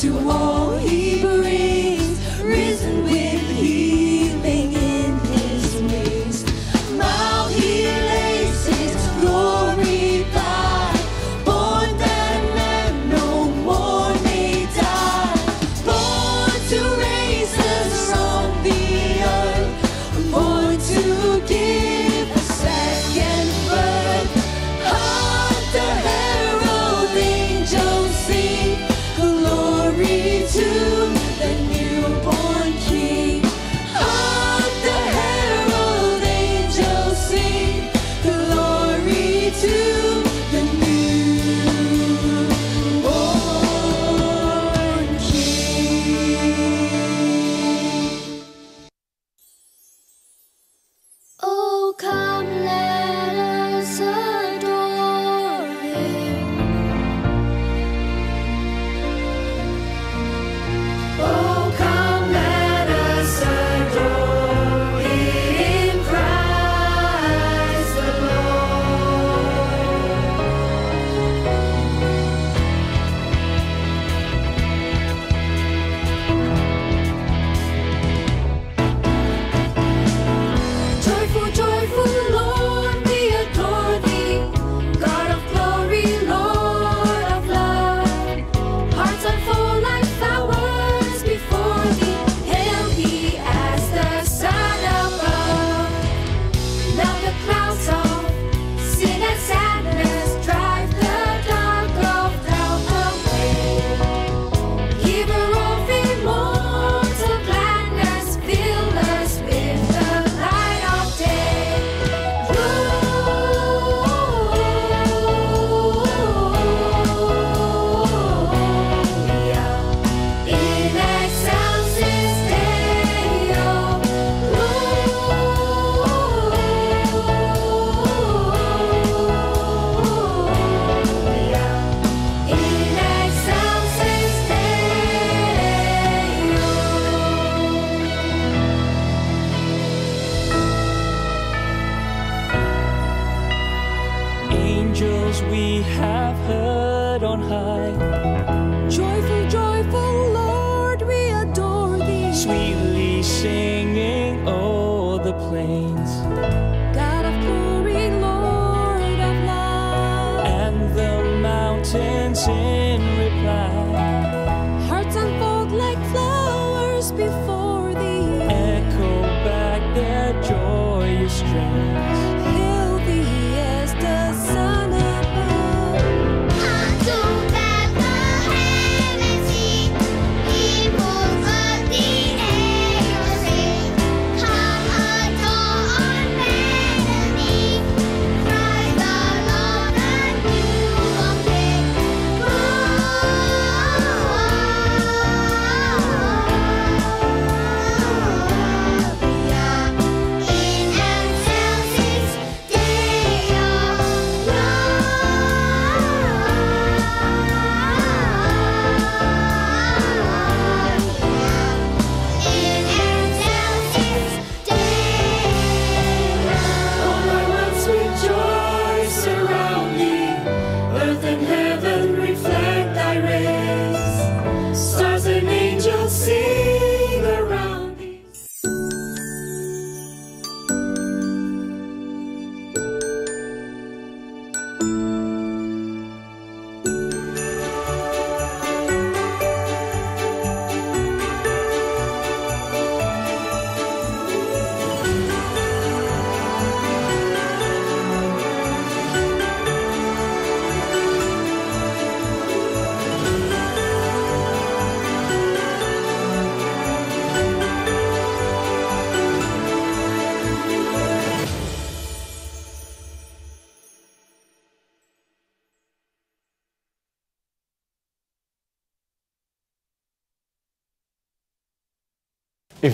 to all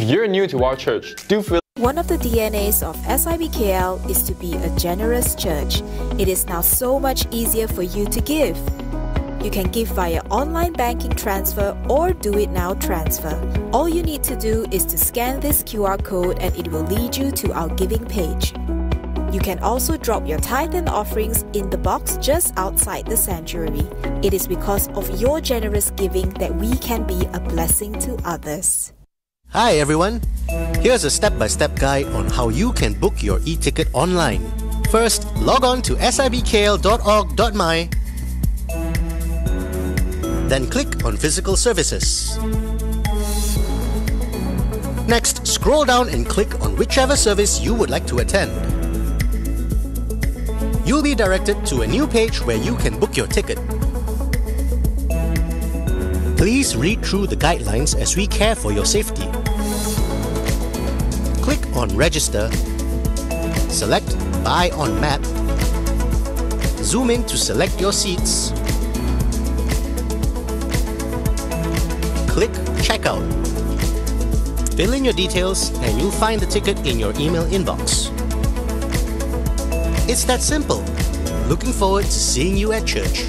you're new to our church, do feel one of the DNAs of SIBKL is to be a generous church. It is now so much easier for you to give. You can give via online banking transfer or DuitNow transfer. All you need to do is to scan this QR code and it will lead you to our giving page. You can also drop your tithe and offerings in the box just outside the sanctuary. It is because of your generous giving that we can be a blessing to others. Hi everyone! Here's a step-by-step guide on how you can book your e-ticket online. First, log on to sibkl.org.my then click on Physical Services. Next, scroll down and click on whichever service you would like to attend. You'll be directed to a new page where you can book your ticket. Please read through the guidelines as we care for your safety on register, select buy on map, zoom in to select your seats, click checkout. Fill in your details and you'll find the ticket in your email inbox. It's that simple. Looking forward to seeing you at church.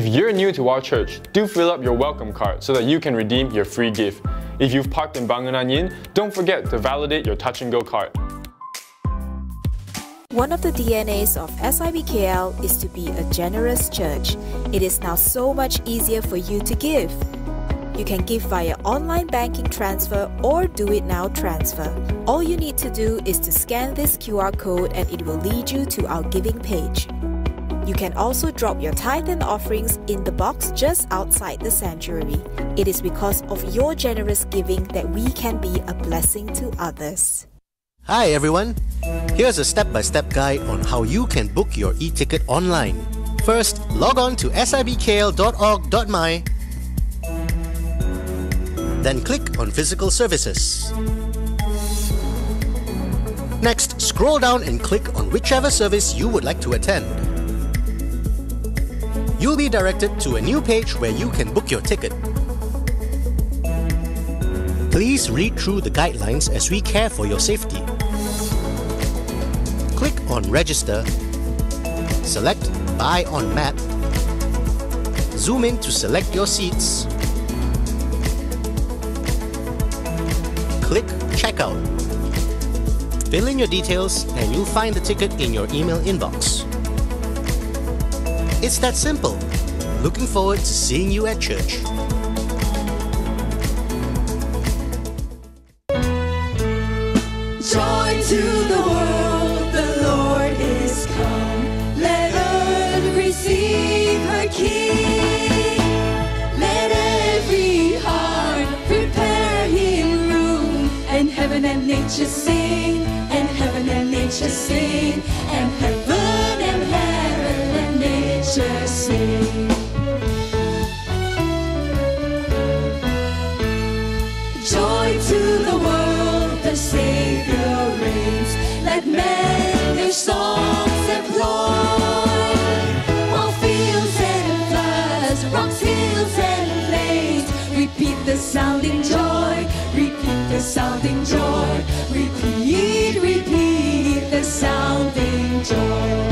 If you're new to our church, do fill up your welcome card so that you can redeem your free gift. If you've parked in Bangunan Yin, don't forget to validate your touch and go card. One of the DNAs of SIBKL is to be a generous church. It is now so much easier for you to give. You can give via online banking transfer or DuitNow transfer. All you need to do is to scan this QR code and it will lead you to our giving page. You can also drop your tithe and offerings in the box just outside the sanctuary. It is because of your generous giving that we can be a blessing to others. Hi everyone! Here's a step by step guide on how you can book your e ticket online. First, log on to sibkl.org.my, then click on Physical Services. Next, scroll down and click on whichever service you would like to attend. You'll be directed to a new page where you can book your ticket. Please read through the guidelines as we care for your safety. Click on Register, select Buy on Map, zoom in to select your seats, click Checkout. Fill in your details and you'll find the ticket in your email inbox. It's that simple. Looking forward to seeing you at church. Joy to the world, the Lord is come. Let earth receive her King. Let every heart prepare him room, and heaven and nature sing, and heaven and nature sing, and heaven sounding joy, repeat the sounding joy, repeat, repeat the sounding joy.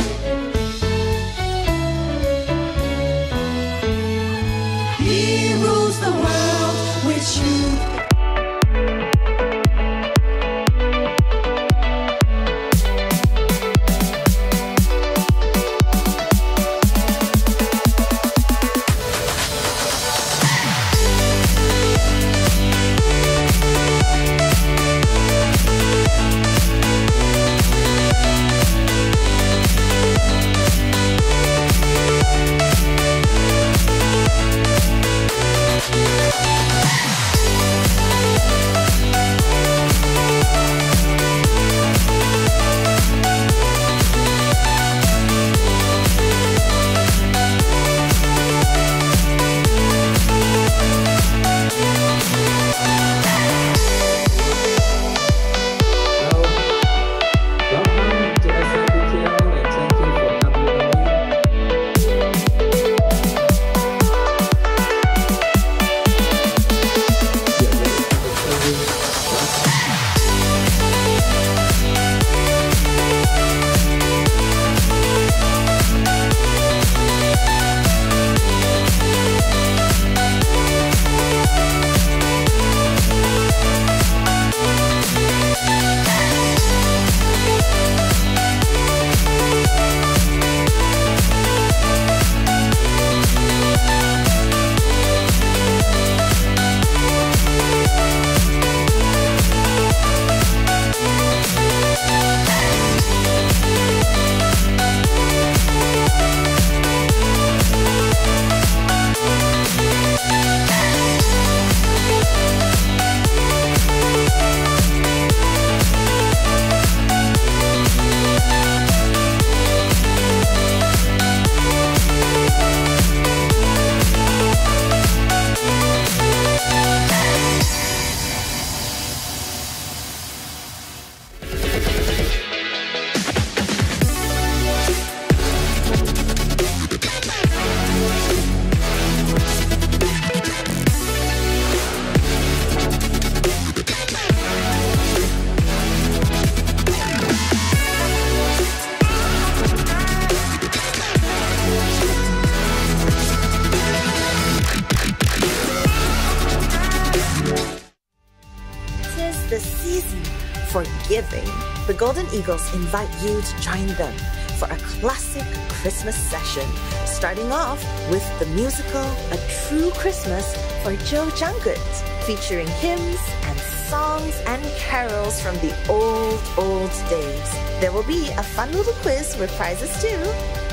Eagles invite you to join them for a classic Christmas session, starting off with the musical A True Christmas for Joe Jungut, featuring hymns and songs and carols from the old, old days. There will be a fun little quiz with prizes too.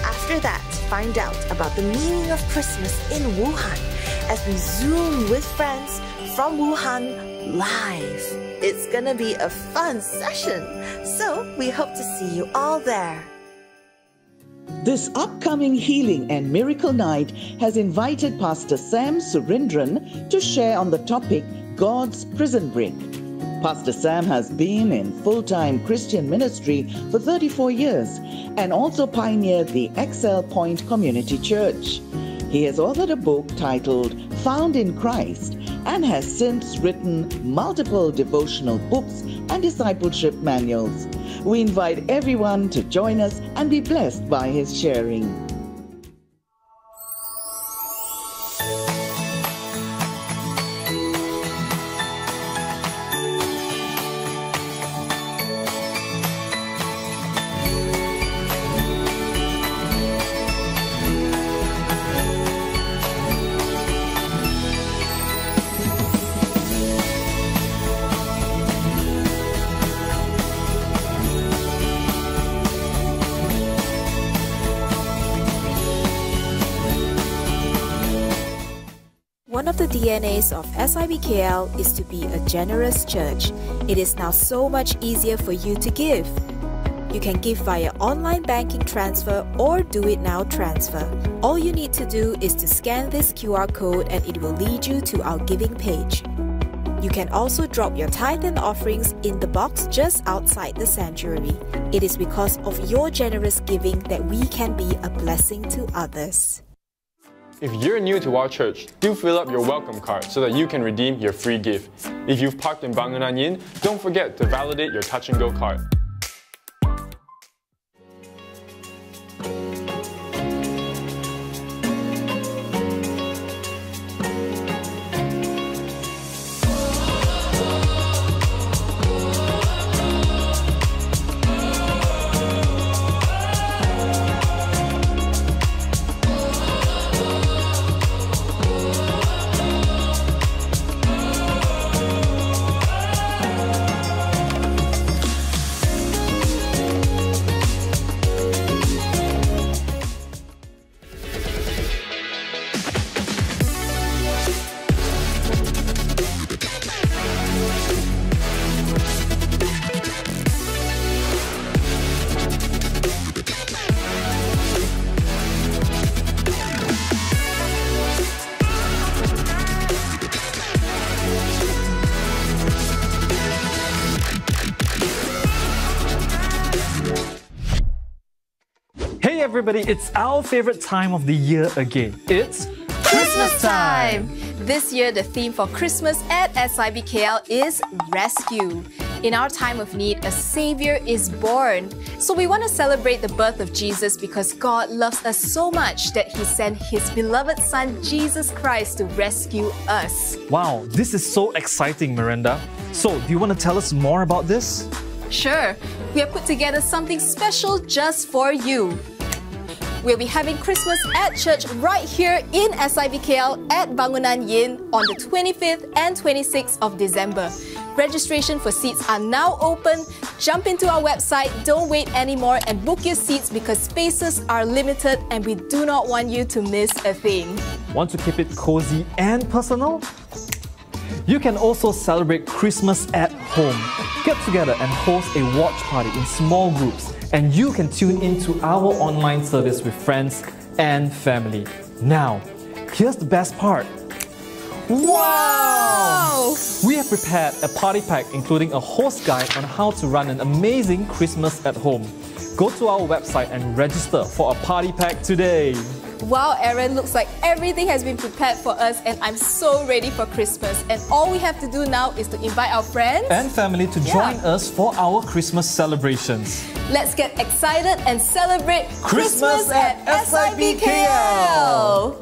After that, find out about the meaning of Christmas in Wuhan as we zoom with friends from Wuhan live. It's gonna be a fun session, we hope to see you all there. This upcoming Healing and Miracle Night has invited Pastor Sam Surindran to share on the topic God's Prison Break. Pastor Sam has been in full time Christian ministry for 34 years and also pioneered the Excel Point Community Church. He has authored a book titled Found in Christ and has since written multiple devotional books and discipleship manuals. We invite everyone to join us and be blessed by his sharing. DNAs of SIBKL is to be a generous church. It is now so much easier for you to give. You can give via online banking transfer or DuitNow transfer. All you need to do is to scan this QR code and it will lead you to our giving page. You can also drop your tithe and offerings in the box just outside the sanctuary. It is because of your generous giving that we can be a blessing to others. If you're new to our church, do fill up your welcome card so that you can redeem your free gift. If you've parked in Bangunan Yin, don't forget to validate your touch and go card. Everybody, it's our favorite time of the year again. It's Christmas time! This year, the theme for Christmas at SIBKL is Rescue. In our time of need, a Savior is born. So we want to celebrate the birth of Jesus because God loves us so much that He sent His beloved Son, Jesus Christ, to rescue us. wow, this is so exciting, Miranda. So, do you want to tell us more about this? Sure, we have put together something special just for you. We'll be having Christmas at church right here in SIBKL at Bangunan Yin on the 25th and 26th of December. Registration for seats are now open. Jump into our website, don't wait anymore, and book your seats because spaces are limited and we do not want you to miss a thing. Want to keep it cozy and personal? You can also celebrate Christmas at home. Get together and host a watch party in small groups, and you can tune into our online service with friends and family. Now, here's the best part. Wow! We have prepared a party pack including a host guide on how to run an amazing Christmas at home. Go to our website and register for a party pack today. Wow, Aaron, looks like everything has been prepared for us, and I'm so ready for Christmas. And all we have to do now is to invite our friends and family to Yeah. join us for our Christmas celebrations. Let's get excited and celebrate Christmas at SIBKL.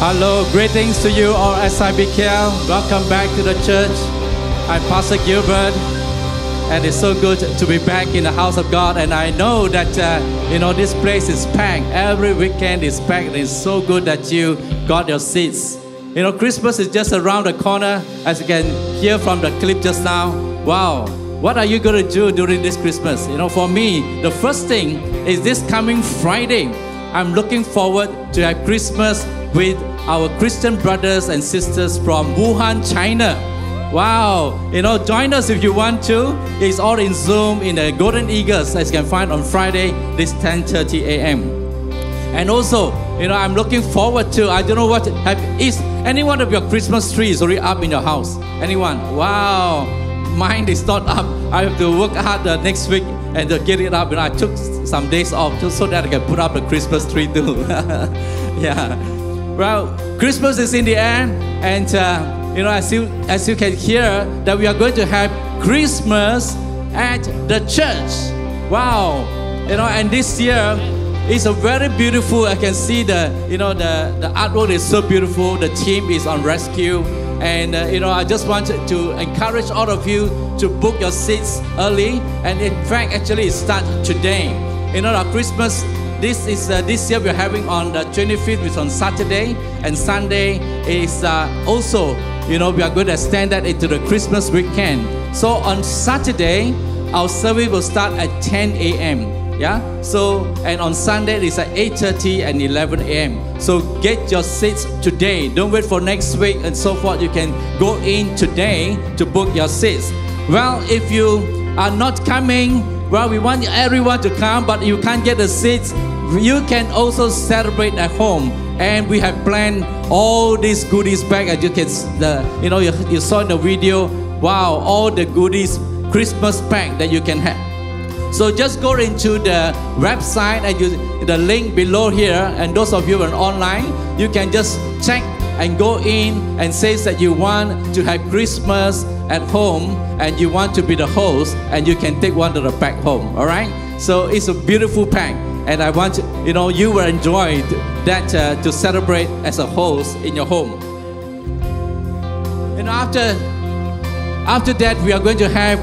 Hello, greetings to you all SIBKL. Welcome back to the church. I'm Pastor Gilbert, and it's so good to be back in the house of God. And I know that uh, you know this place is packed. Every weekend is packed. And it's so good that you got your seats. You know, Christmas is just around the corner, as you can hear from the clip just now. Wow, what are you going to do during this Christmas? You know, for me, the first thing is this coming Friday. I'm looking forward to have Christmas with our Christian brothers and sisters from Wuhan, China. Wow, you know, join us if you want to. It's all in Zoom in the Golden Eagles, as you can find on Friday, this 10:30 a.m. And also, you know, I'm looking forward to. I don't know what have, is any one of your Christmas trees already up in your house. Anyone? Wow, mine is not up. I have to work hard uh, next week and to get it up. And I took some days off just so that I can put up the Christmas tree too. yeah. Well, Christmas is in the air, and uh, you know, as you as you can hear, that we are going to have Christmas at the church. Wow, you know, and this year it's a very beautiful. I can see the you know the the artwork is so beautiful. The team is on rescue, and uh, you know I just wanted to encourage all of you to book your seats early. And in fact, actually, it starts today. You know, our Christmas this is uh, this year we're having on the 25th, which is on Saturday, and Sunday is uh, also, you know, we are going to extend that into the Christmas weekend. So on Saturday, our service will start at 10 a.m. Yeah. So and on Sunday it's at 8:30 and 11 a.m. So get your seats today. Don't wait for next week and so forth. You can go in today to book your seats. Well, if you are not coming well, we want everyone to come, but you can't get the seats. You can also celebrate at home, and we have planned all these goodies back. As you can, the you know you, you saw in the video. Wow, all the goodies, Christmas pack that you can have. So just go into the website and you the link below here. And those of you who are online, you can just check and go in and says that you want to have Christmas at home and you want to be the host and you can take one of the pack home all right so it's a beautiful pack and i want you know you will enjoy that uh, to celebrate as a host in your home and after after that we are going to have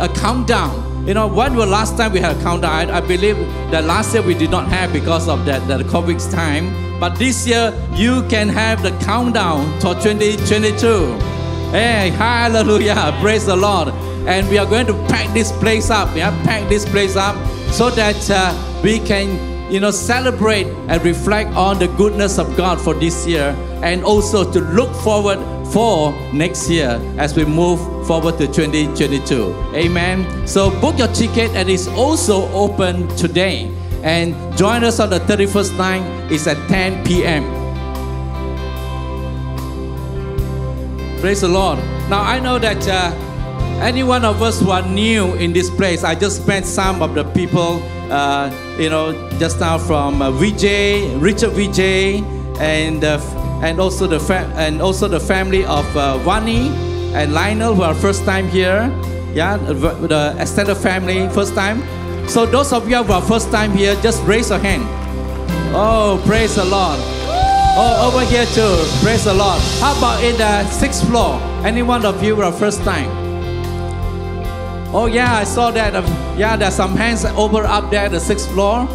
a countdown you know, when was last time we had a countdown? I, I believe that last year we did not have because of that, the COVID time. But this year you can have the countdown to 2022. Hey, hallelujah, praise the Lord. And we are going to pack this place up, yeah, pack this place up so that uh, we can, you know, celebrate and reflect on the goodness of God for this year and also to look forward for next year as we move forward to 2022. Amen. So book your ticket and it's also open today. And join us on the 31st night. It's at 10 p.m. Praise the Lord. Now I know that uh, any one of us who are new in this place, I just met some of the people, uh, you know, just now from uh, Vijay, Richard Vijay, and uh, and also the and also the family of uh, Vani and Lionel who are first time here. Yeah, the extended family first time. So those of you who are first time here, just raise your hand. Oh, praise the Lord. Oh, over here too. Praise the Lord. How about in the sixth floor? Any one of you are first time? Oh yeah, I saw that. Um, yeah, there's some hands over up there, the sixth floor.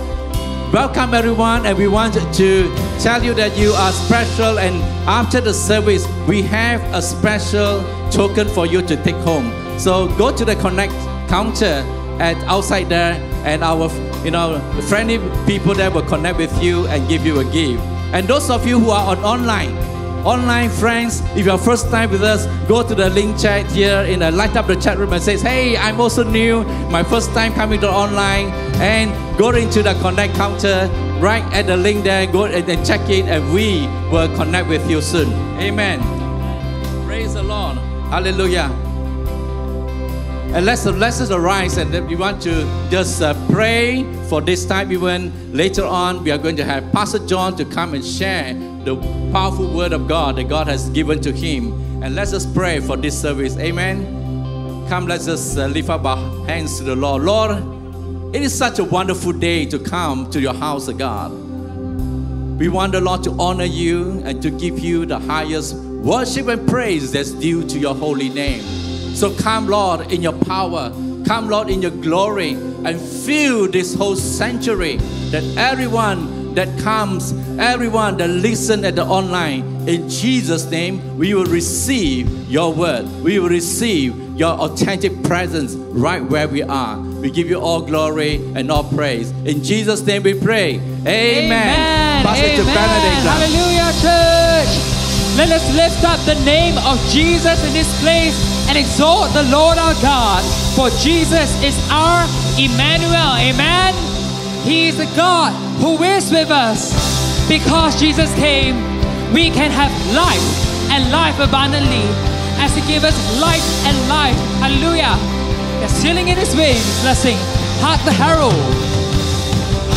Welcome everyone, and we want to tell you that you are special. And after the service, we have a special token for you to take home. So go to the connect counter at outside there, and our you know friendly people there will connect with you and give you a gift. And those of you who are on online, online friends, if you're first time with us, go to the link chat here in the light up the chat room and says, Hey, I'm also new, my first time coming to online, and go into the connect counter right at the link there, go and check in, and we will connect with you soon. Amen. Praise the Lord. Hallelujah. And let's, let's just arise and we want to just uh, pray for this time. Even later on, we are going to have Pastor John to come and share the powerful word of God that God has given to him. And let's just pray for this service. Amen. Come, let's just uh, lift up our hands to the Lord. Lord, it is such a wonderful day to come to your house of God. We want the Lord to honor you and to give you the highest worship and praise that's due to your holy name. So come, Lord, in your power. Come, Lord, in your glory and fill this whole sanctuary that everyone that comes, everyone that listen at the online, in Jesus' name, we will receive your word. We will receive your authentic presence right where we are. We give you all glory and all praise. In Jesus' name we pray. Amen. Amen. Pastor Amen. Benedict. Hallelujah, church. Let us lift up the name of Jesus in this place and exalt the Lord our God. For Jesus is our Emmanuel. Amen. He is the God who is with us. Because Jesus came, we can have life and life abundantly. As He gave us life and life. Hallelujah. There's healing in His wings. Let's sing. Hark the herald.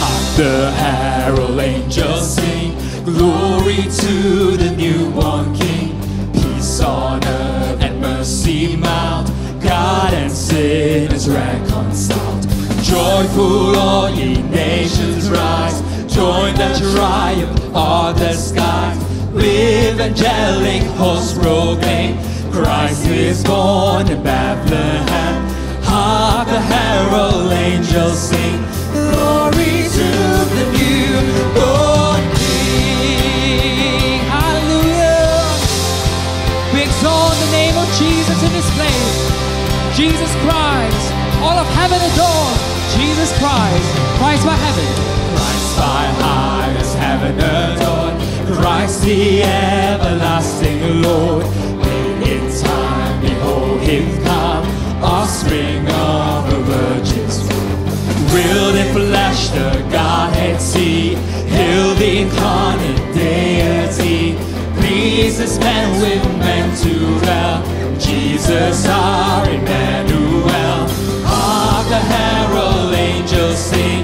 Hark the herald angels sing, glory to the newborn King. Peace on earth mercy mount, God and sinners reconciled. Joyful all ye nations rise, join the triumph of the skies. With angelic hosts proclaim, Christ is born in Bethlehem. Hark the herald angels sing, heaven adore Jesus Christ. Christ by heaven. Christ by highest heaven adored, Christ the everlasting Lord. In time, behold him come, offspring of a virgin's womb. Willed in flesh the Godhead see, hail the incarnate deity. Pleases men with men to dwell, Jesus our Emmanuel. Angels sing,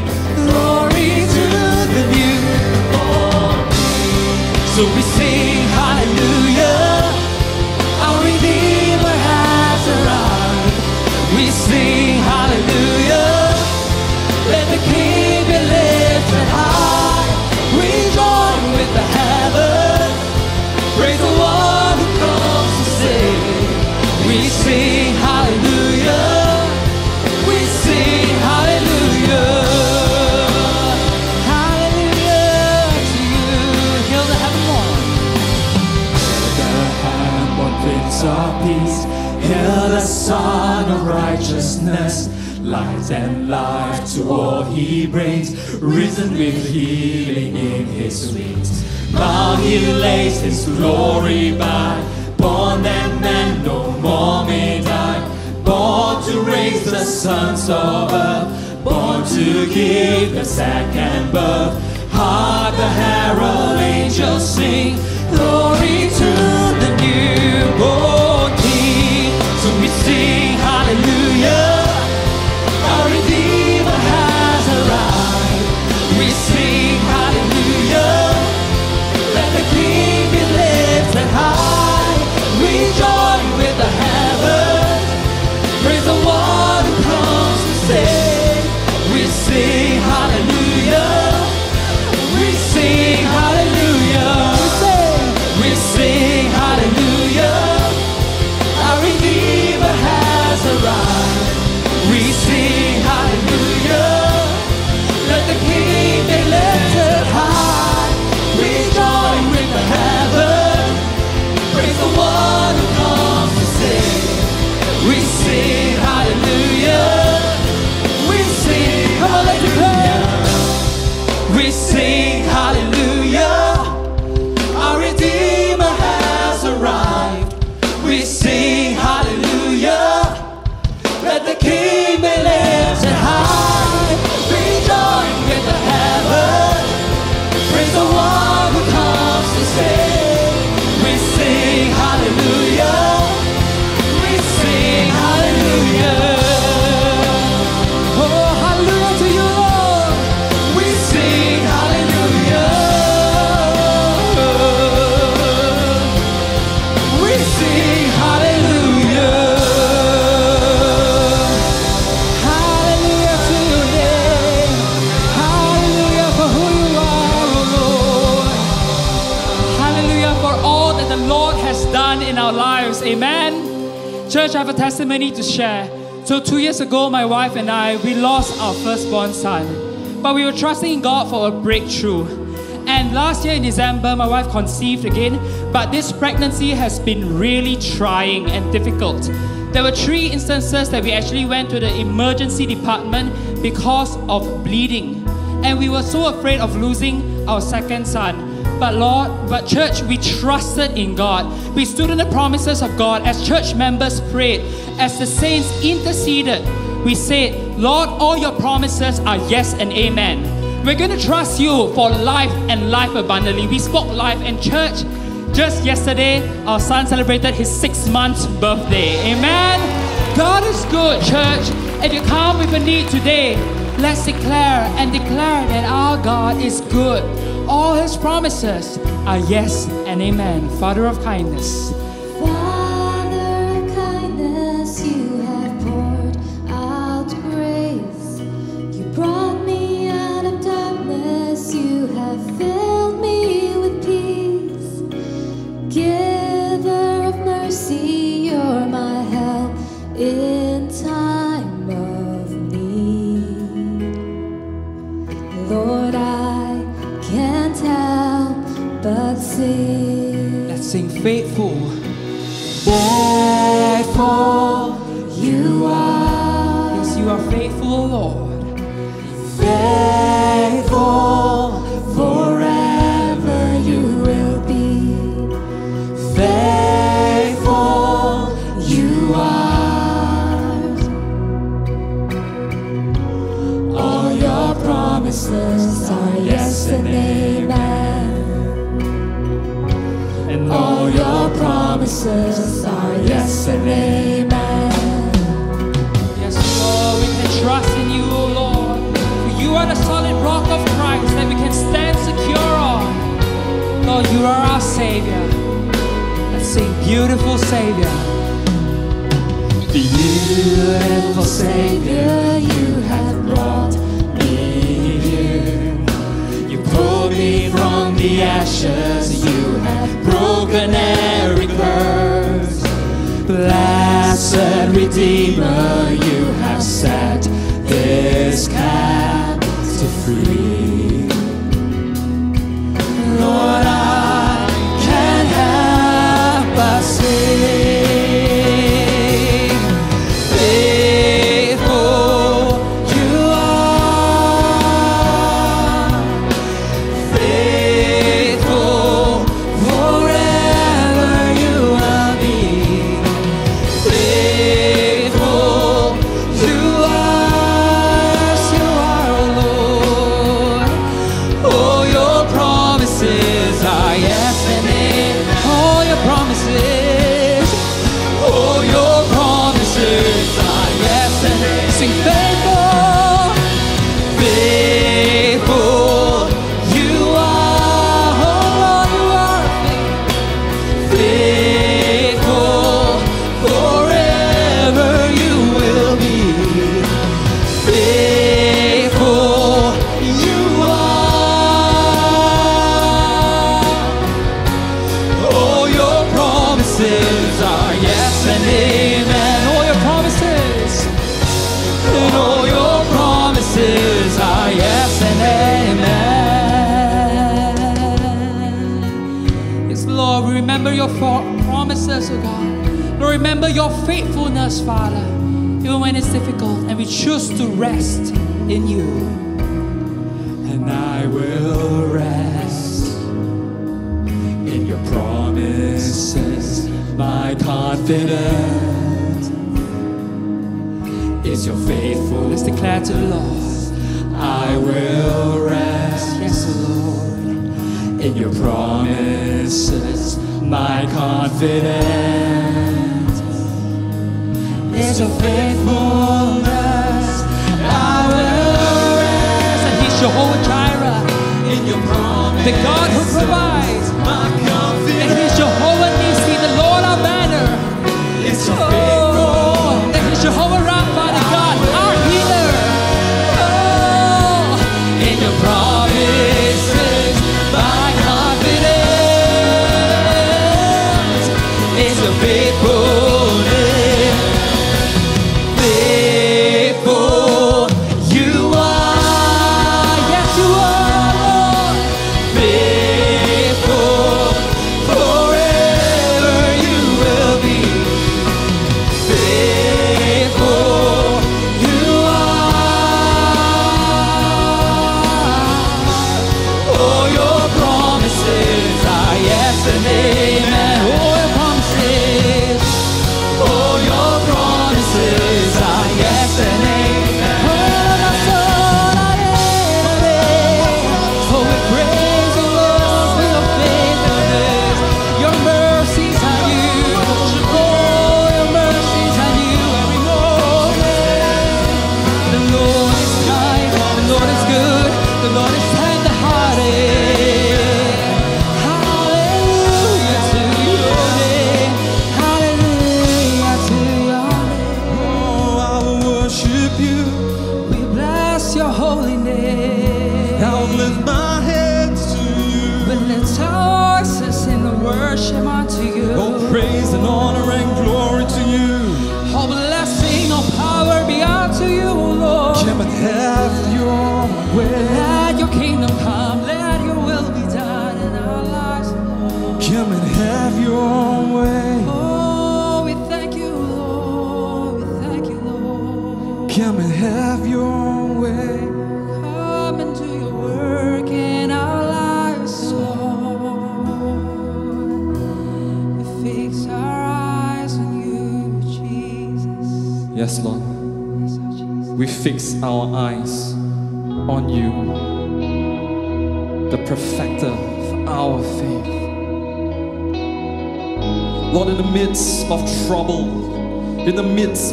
Righteousness, light and life to all he brings, risen with healing in his wings. Now he lays his glory by, born that man no more may die, born to raise the sons of earth, born to give the second birth. Hark the herald angels sing, glory to the newborn Church, I have a testimony to share. So, two years ago, my wife and I, we lost our firstborn son. But we were trusting God for a breakthrough. And last year in December, my wife conceived again, but this pregnancy has been really trying and difficult. There were three instances that we actually went to the emergency department because of bleeding. And we were so afraid of losing our second son. But Lord, but church, we trusted in God. We stood in the promises of God as church members prayed, as the saints interceded. We said, Lord, all your promises are yes and amen. We're going to trust you for life and life abundantly. We spoke life and church. Just yesterday, our son celebrated his six months birthday. Amen. God is good, church. If you come with a need today, let's declare and declare that our God is good. All his promises are yes and amen. Father of kindness. Faithful Beautiful Savior, you have brought me here. You pulled me from the ashes, you have broken every curse. Blessed Redeemer, you have set this captive free. Choose to rest in you. and I will rest in your promises. My confidence is your faithfulness. Let's declare to the Lord. I will rest, Yes, Lord. in your promises. My confidence is your faithfulness. Promise. the God who provides.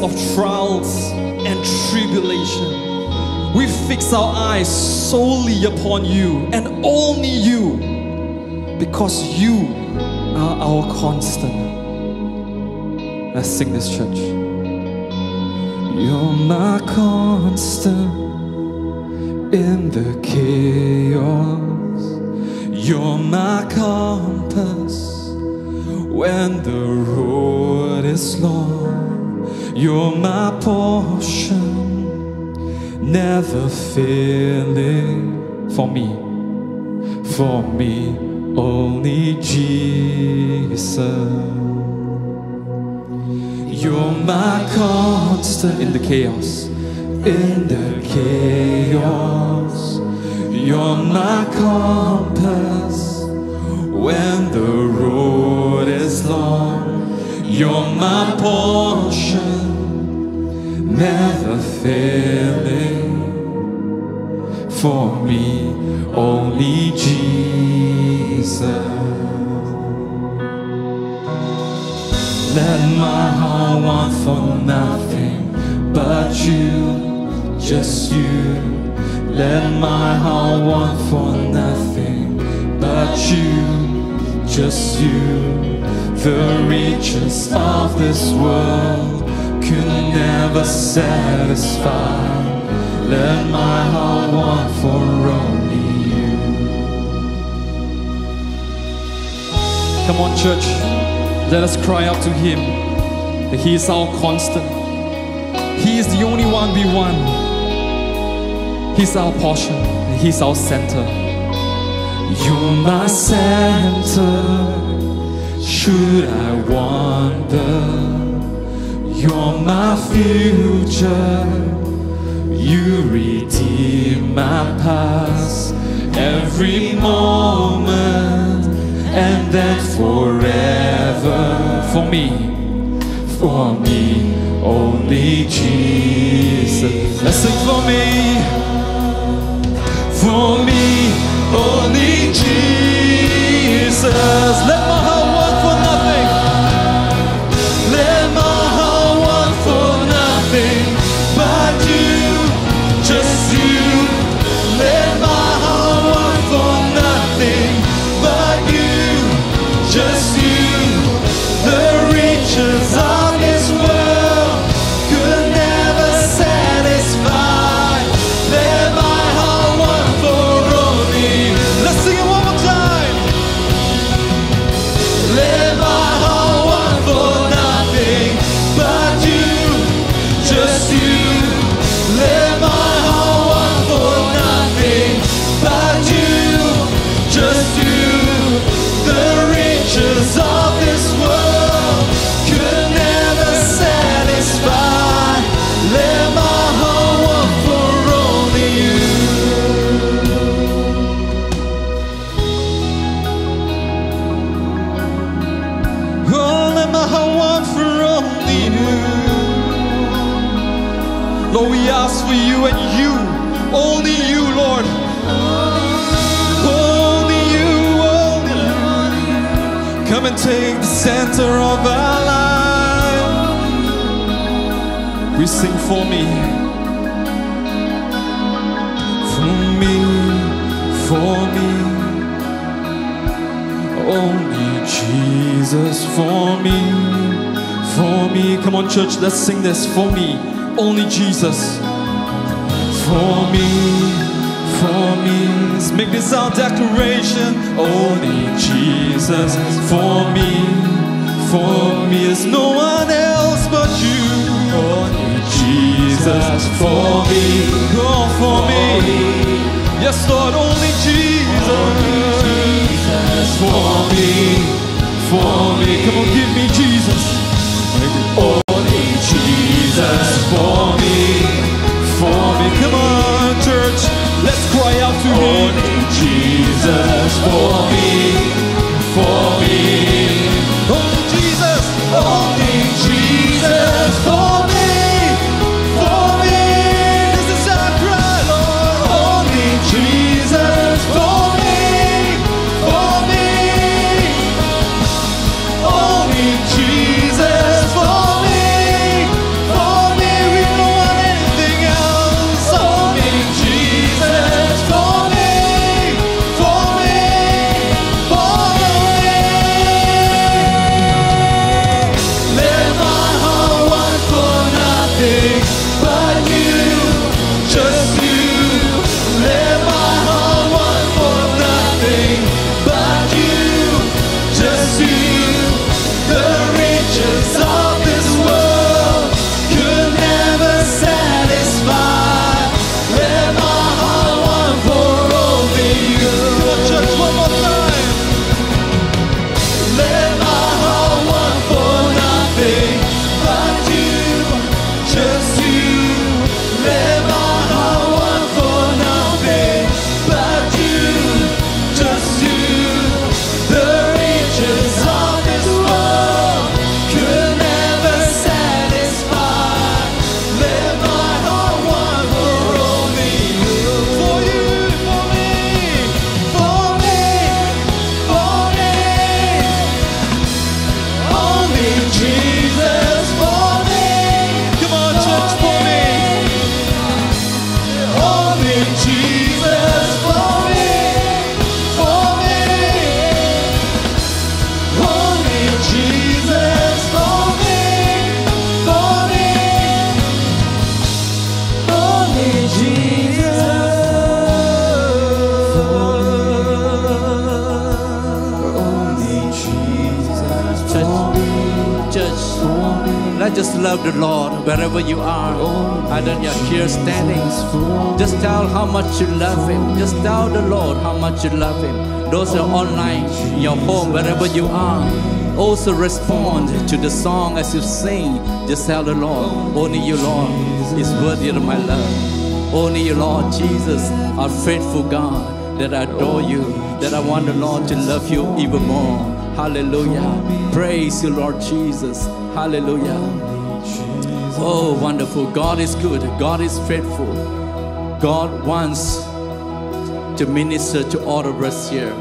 Of trials and tribulation, we fix our eyes solely upon you and only you because you are our constant. Let's sing this, church. You're my constant in the chaos. You're my compass when the road is long. You're my portion, never failing for me, for me, only Jesus. You're my constant in the chaos, satisfy. Let my heart want for only you. Come on, church. Let us cry out to Him that He is our constant. He is the only one we want. He's our portion. He's our center. You're my center. Should I wander? You're my future. You redeem my past every moment and then forever for me, for me, only Jesus. Let's sing for me, for me, only Jesus. Let my heart center of our life. We sing for me. For me, for me. Only Jesus for me, for me. Come on, church, let's sing this. For me, only Jesus. For me, for me. Make this our declaration. Only Jesus for me, for me. There's no one else but you. Only Jesus for me, oh, for me. Yes, Lord, only Jesus. For me, for me. Come on, give me Jesus. Only Jesus for me, for me. Come on, church, let's cry out to Him. Only Jesus for me, for me, song as you sing. Just tell the Lord, only you, Lord, is worthy of my love. Only you, Lord Jesus, our faithful God, that I adore you, that I want the Lord to love you even more. Hallelujah. Praise you, Lord Jesus. Hallelujah. Oh, wonderful. God is good. God is faithful. God wants to minister to all of us here.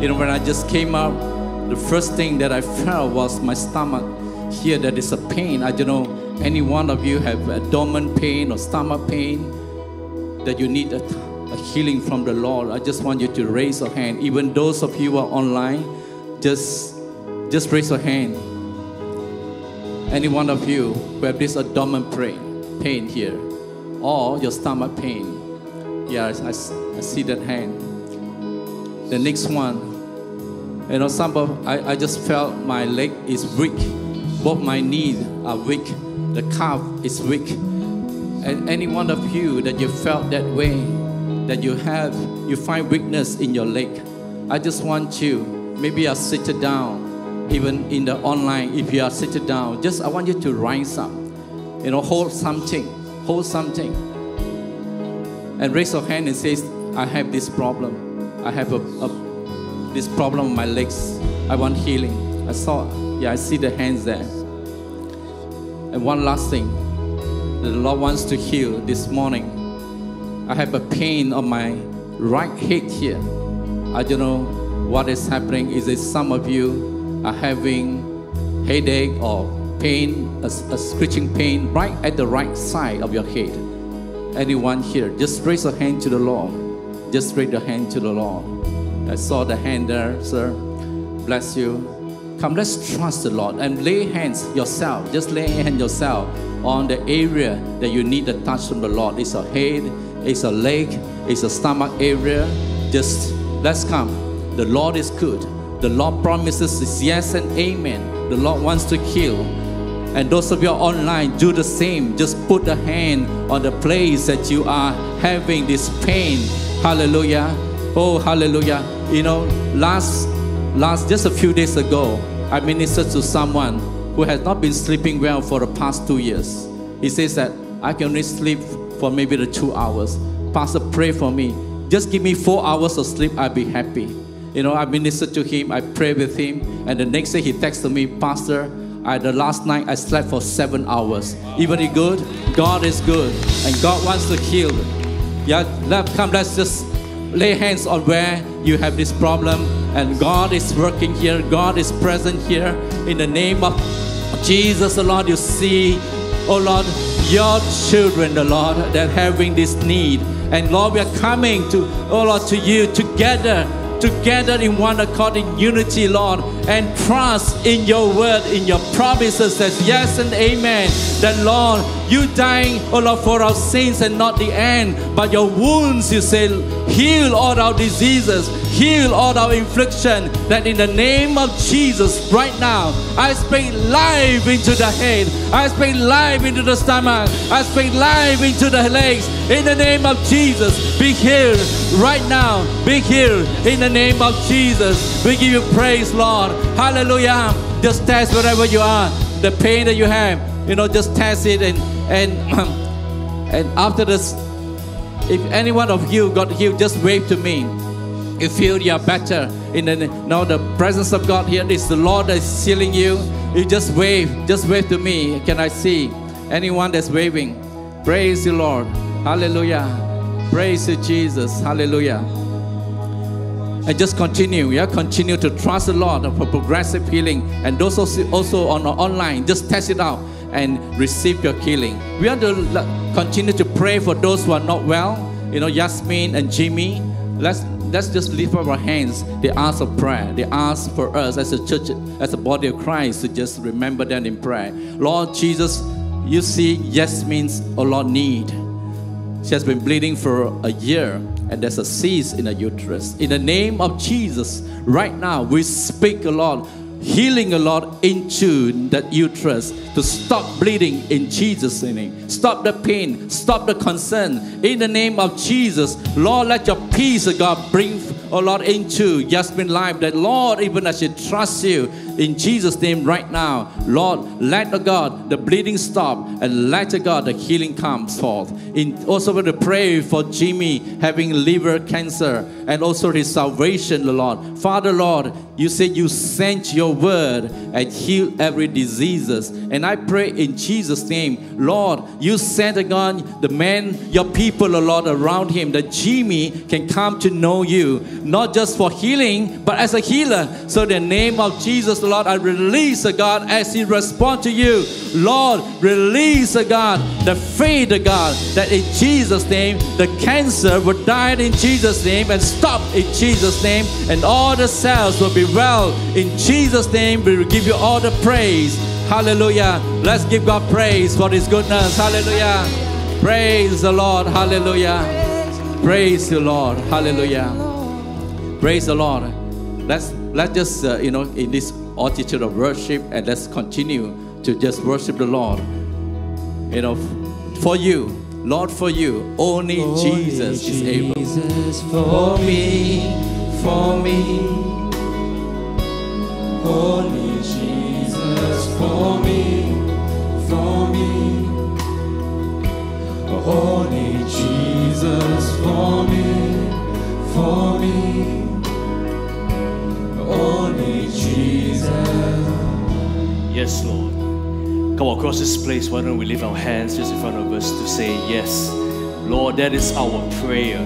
You know, when I just came up, the first thing that I felt was my stomach here. That is a pain. I don't know any one of you have abdomen pain or stomach pain that you need a, a healing from the Lord. I just want you to raise your hand. Even those of you who are online, just just raise your hand. Any one of you who have this abdomen pain, pain here, or your stomach pain. Yes, I, I see that hand. The next one, you know, some of I, I just felt my leg is weak. Both my knees are weak. The calf is weak. And any one of you that you felt that way, that you have, you find weakness in your leg, I just want you, maybe I'll sit it down even in the online, if you are sitting down, just I want you to rise up. You know, hold something, hold something. And raise your hand and says, I have this problem. I have a, a this problem on my legs. I want healing. I saw, yeah, I see the hands there. And one last thing. The Lord wants to heal this morning. I have a pain on my right head here. I don't know what is happening. Is it some of you are having headache or pain, a, a screeching pain right at the right side of your head. Anyone here, just raise a hand to the Lord. Just raise your hand to the Lord. I saw the hand there, sir. Bless you. Come, let's trust the Lord and lay hands yourself. Just lay hand yourself on the area that you need the touch from the Lord. It's a head, it's a leg, it's a stomach area. Just let's come. The Lord is good. The Lord promises is yes and amen. The Lord wants to heal. And those of you online, do the same. Just put a hand on the place that you are having this pain. Hallelujah. Oh, hallelujah. You know, last last just a few days ago, I ministered to someone who has not been sleeping well for the past two years. He says that I can only sleep for maybe the two hours. Pastor, pray for me. Just give me four hours of sleep, I'll be happy. You know, I ministered to him, I prayed with him, and the next day he texted me, Pastor, I, the last night I slept for seven hours. Even he good? God is good, and God wants to heal. Yeah, let, come, let's just lay hands on where you have this problem, and God is working here. God is present here. In the name of Jesus, the Lord, you see, oh Lord, your children, the Lord, that having this need. And Lord, we are coming to, oh Lord, to you together together in one accord in unity, Lord, and trust in your word, in your promises as yes and amen. That Lord, you dying, oh Lord, for our sins and not the end, but your wounds, you say, heal all our diseases, heal all our infliction. That in the name of Jesus, right now, I speak life into the head, I speak life into the stomach, I speak life into the legs. In the name of Jesus, be healed right now, be healed in the name of Jesus. We give you praise, Lord. Hallelujah. Just test wherever you are, the pain that you have, you know, just test it and and and after this, if any one of you got healed, just wave to me. You feel you are better. In the now the presence of God here is the Lord that is healing you. You just wave, just wave to me. Can I see anyone that's waving? Praise the Lord. Hallelujah. Praise you, Jesus. Hallelujah. And just continue, yeah. Continue to trust the Lord for progressive healing. And those also, also on online, just test it out and receive your healing. We want to continue to pray for those who are not well. You know, Yasmin and Jimmy. Let's let's just lift up our hands. They ask for prayer. They ask for us as a church, as a body of Christ, to just remember them in prayer. Lord Jesus, you see, Yasmin's a lot need. She has been bleeding for a year and there's a cyst in the uterus. In the name of Jesus, right now, we speak, Lord, healing, O Lord, into that uterus to stop bleeding in Jesus' name. Stop the pain, stop the concern. In the name of Jesus, Lord, let your peace, God, bring, O Lord, into Yasmin's life. That, Lord, even as she trusts you, in Jesus' name right now, Lord, let, O God, the bleeding stop and let, O God, the healing comes forth. In, also, want to pray for Jimmy having liver cancer and also his salvation, Lord. Father, Lord, you said you sent your word and heal every diseases. And I pray in Jesus' name, Lord, you sent oh God, the man, your people, Lord, around him, that Jimmy can come to know you, not just for healing, but as a healer. So the name of Jesus, Lord, I release, O God, as he respond to you. Lord, release, O God, the faith, O God, that in Jesus' name, the cancer will die in Jesus' name and stop in Jesus' name, and all the cells will be well. In Jesus' name, we will give you all the praise. Hallelujah. Let's give God praise for His goodness. Hallelujah. Praise the Lord. Hallelujah. Praise the Lord. Hallelujah. Praise the Lord. Let's let's just uh, you know in this attitude of worship and let's continue to just worship the Lord. You know, for you, Lord, for you, only Jesus is able. Jesus for me, for me. Only Jesus for me, for me. Only Jesus for me, for me. Only Jesus. Yes, Lord. Come across this place, why don't we lift our hands just in front of us to say, Yes, Lord, that is our prayer.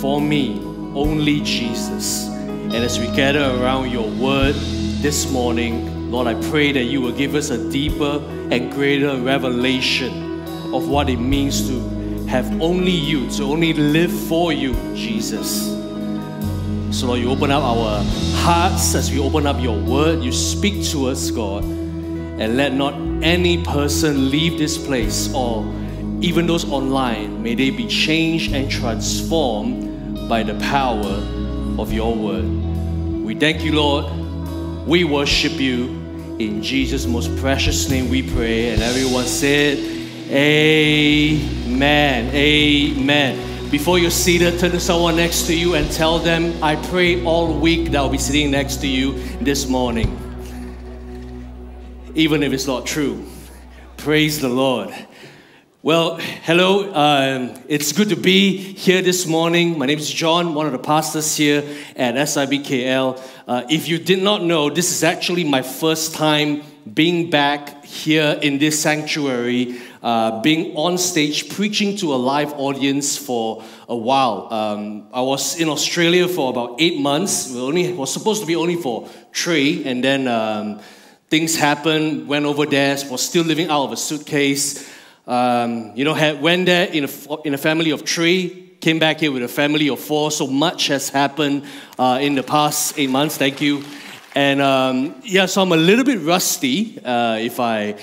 For me, only Jesus. And as we gather around your word this morning, Lord, I pray that you will give us a deeper and greater revelation of what it means to have only you, to only live for you, Jesus. So, Lord, you open up our hearts as we open up your word. You speak to us, God. And let not any person leave this place or even those online, may they be changed and transformed by the power of your word. We thank you, Lord. We worship you. In Jesus' most precious name we pray. And everyone said, Amen. Amen. Before you're seated, turn to someone next to you and tell them, I pray all week that I'll be sitting next to you this morning. Even if it's not true. Praise the Lord. Well, hello. Um, it's good to be here this morning. My name is John, one of the pastors here at SIBKL. Uh, if you did not know, this is actually my first time being back here in this sanctuary, uh, being on stage preaching to a live audience for a while. Um, I was in Australia for about eight months. We only was supposed to be only for three, and then um, things happened. Went over there. Was still living out of a suitcase. Um, you know, had, went there in a, in a family of three, came back here with a family of four. So much has happened uh, in the past eight months. Thank you. And um, yeah, so I'm a little bit rusty. Uh, if I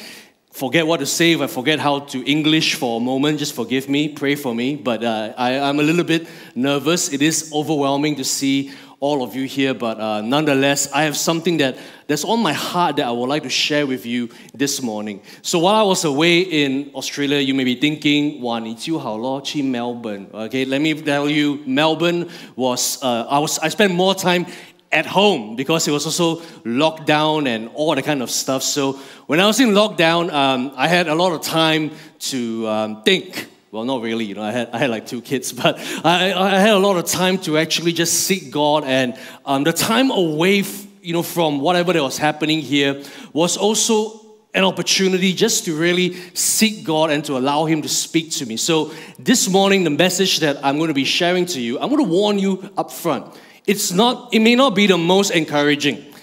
forget what to say if I forget how to English for a moment. Just forgive me, pray for me. But uh, I, am a little bit nervous. It is overwhelming to see all of you here, but uh, nonetheless, I have something that that's on my heart that I would like to share with you this morning. So while I was away in Australia, you may be thinking, "Wanijiuhao Melbourne." Okay, let me tell you, Melbourne was uh, I was I spent more time at home because it was also locked down and all that kind of stuff. So when I was in lockdown, um, I had a lot of time to um, think well, not really. You know, I had I had like two kids, but I, I had a lot of time to actually just seek God, and um, the time away, f- you know, from whatever that was happening here was also an opportunity just to really seek God and to allow Him to speak to me. So this morning, the message that I'm going to be sharing to you, I'm going to warn you up front. It's not. It may not be the most encouraging.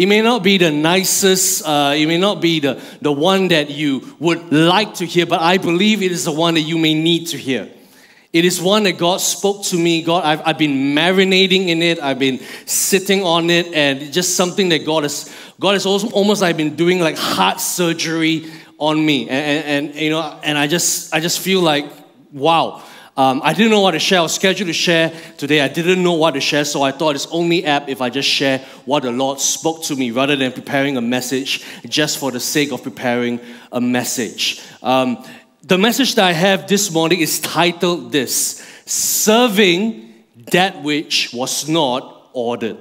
It may not be the nicest, uh, it may not be the, the one that you would like to hear, but I believe it is the one that you may need to hear. It is one that God spoke to me. God, I've, I've been marinating in it. I've been sitting on it, and just something that God has, God has also almost like been doing like heart surgery on me. And, and, and you know, and I just, I just feel like, wow. Um, I didn't know what to share. I was scheduled to share today. I didn't know what to share, so I thought it's only apt if I just share what the Lord spoke to me rather than preparing a message just for the sake of preparing a message. Um, the message that I have this morning is titled this Serving That Which Was Not Ordered.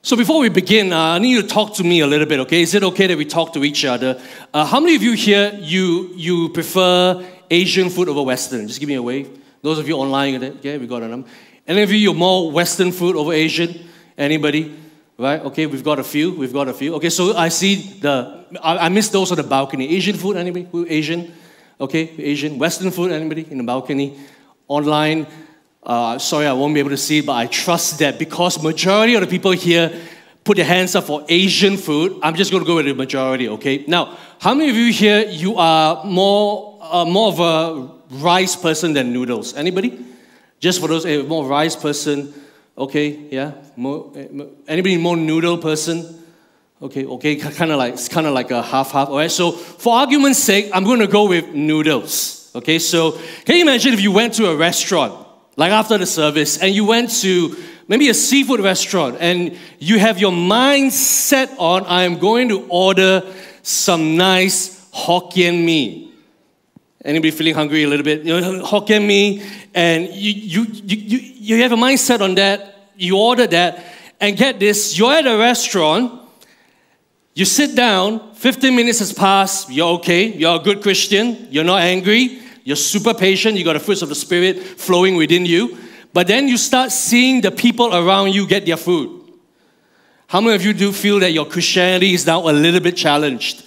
So before we begin, uh, I need you to talk to me a little bit, okay? Is it okay that we talk to each other? Uh, how many of you here, you, you prefer Asian food over Western? Just give me a wave. Those of you online, okay, we got them. Any of you, you're more Western food over Asian? Anybody? Right? Okay, we've got a few. We've got a few. Okay, so I see the, I, I missed those on the balcony. Asian food, anybody? Who Asian? Okay, Asian. Western food, anybody in the balcony? Online? Uh, sorry, I won't be able to see but I trust that because majority of the people here put their hands up for Asian food, I'm just going to go with the majority, okay? Now, how many of you here, you are more, uh, more of a rice person than noodles? Anybody? Just for those, uh, more rice person, okay, yeah? More, uh, anybody more noodle person? Okay, okay, kind of like, it's kind of like a half-half, all right? So, for argument's sake, I'm going to go with noodles, okay? So, can you imagine if you went to a restaurant like after the service, and you went to maybe a seafood restaurant and you have your mind set on, I am going to order some nice Hokkien mee. Anybody feeling hungry a little bit? You know, Hokkien mee, and you, you, you, you, you have a mindset on that, you order that, and get this, you're at a restaurant, you sit down, 15 minutes has passed, you're okay, you're a good Christian, you're not angry, you're super patient, you got the fruits of the Spirit flowing within you. But then you start seeing the people around you get their food. How many of you do feel that your Christianity is now a little bit challenged?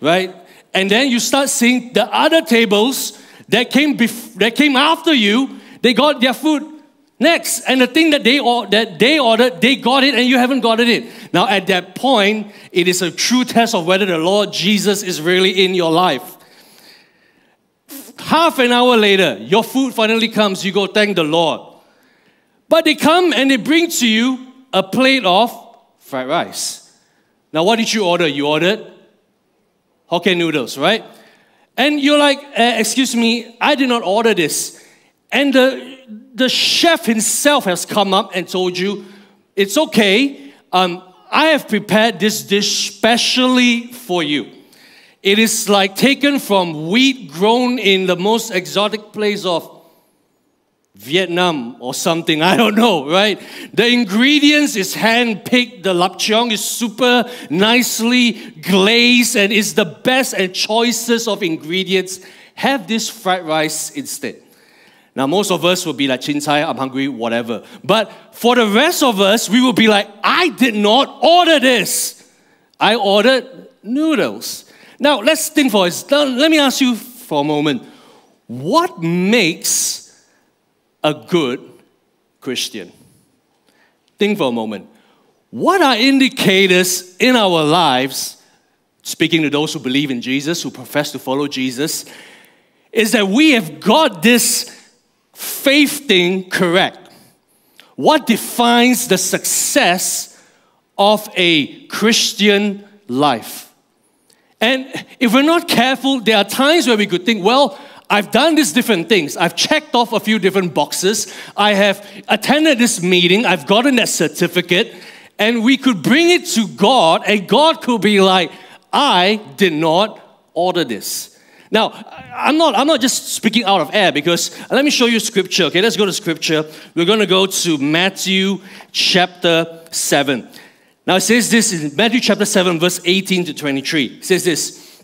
Right? And then you start seeing the other tables that came, bef- that came after you, they got their food next. And the thing that they, or- that they ordered, they got it and you haven't gotten it. Now, at that point, it is a true test of whether the Lord Jesus is really in your life. Half an hour later, your food finally comes, you go thank the Lord. But they come and they bring to you a plate of fried rice. Now, what did you order? You ordered Hokkien noodles, right? And you're like, uh, excuse me, I did not order this. And the, the chef himself has come up and told you, it's okay, um, I have prepared this dish specially for you. It is like taken from wheat grown in the most exotic place of Vietnam or something, I don't know, right? The ingredients is hand picked, the lap cheong is super nicely glazed and is the best and choicest of ingredients. Have this fried rice instead. Now, most of us will be like, Chin I'm hungry, whatever. But for the rest of us, we will be like, I did not order this. I ordered noodles. Now, let's think for us. Let me ask you for a moment what makes a good Christian? Think for a moment. What are indicators in our lives, speaking to those who believe in Jesus, who profess to follow Jesus, is that we have got this faith thing correct? What defines the success of a Christian life? And if we're not careful, there are times where we could think, well, I've done these different things. I've checked off a few different boxes. I have attended this meeting. I've gotten that certificate. And we could bring it to God, and God could be like, I did not order this. Now, I'm not, I'm not just speaking out of air because let me show you scripture. Okay, let's go to scripture. We're going to go to Matthew chapter 7. Now, it says this in Matthew chapter 7, verse 18 to 23. It says this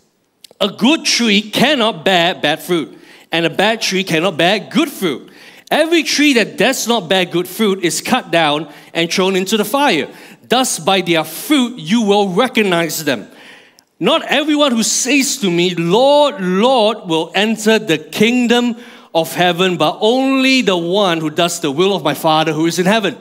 A good tree cannot bear bad fruit and a bad tree cannot bear good fruit. Every tree that does not bear good fruit is cut down and thrown into the fire. Thus, by their fruit, you will recognize them. Not everyone who says to me, Lord, Lord, will enter the kingdom of heaven, but only the one who does the will of my Father who is in heaven.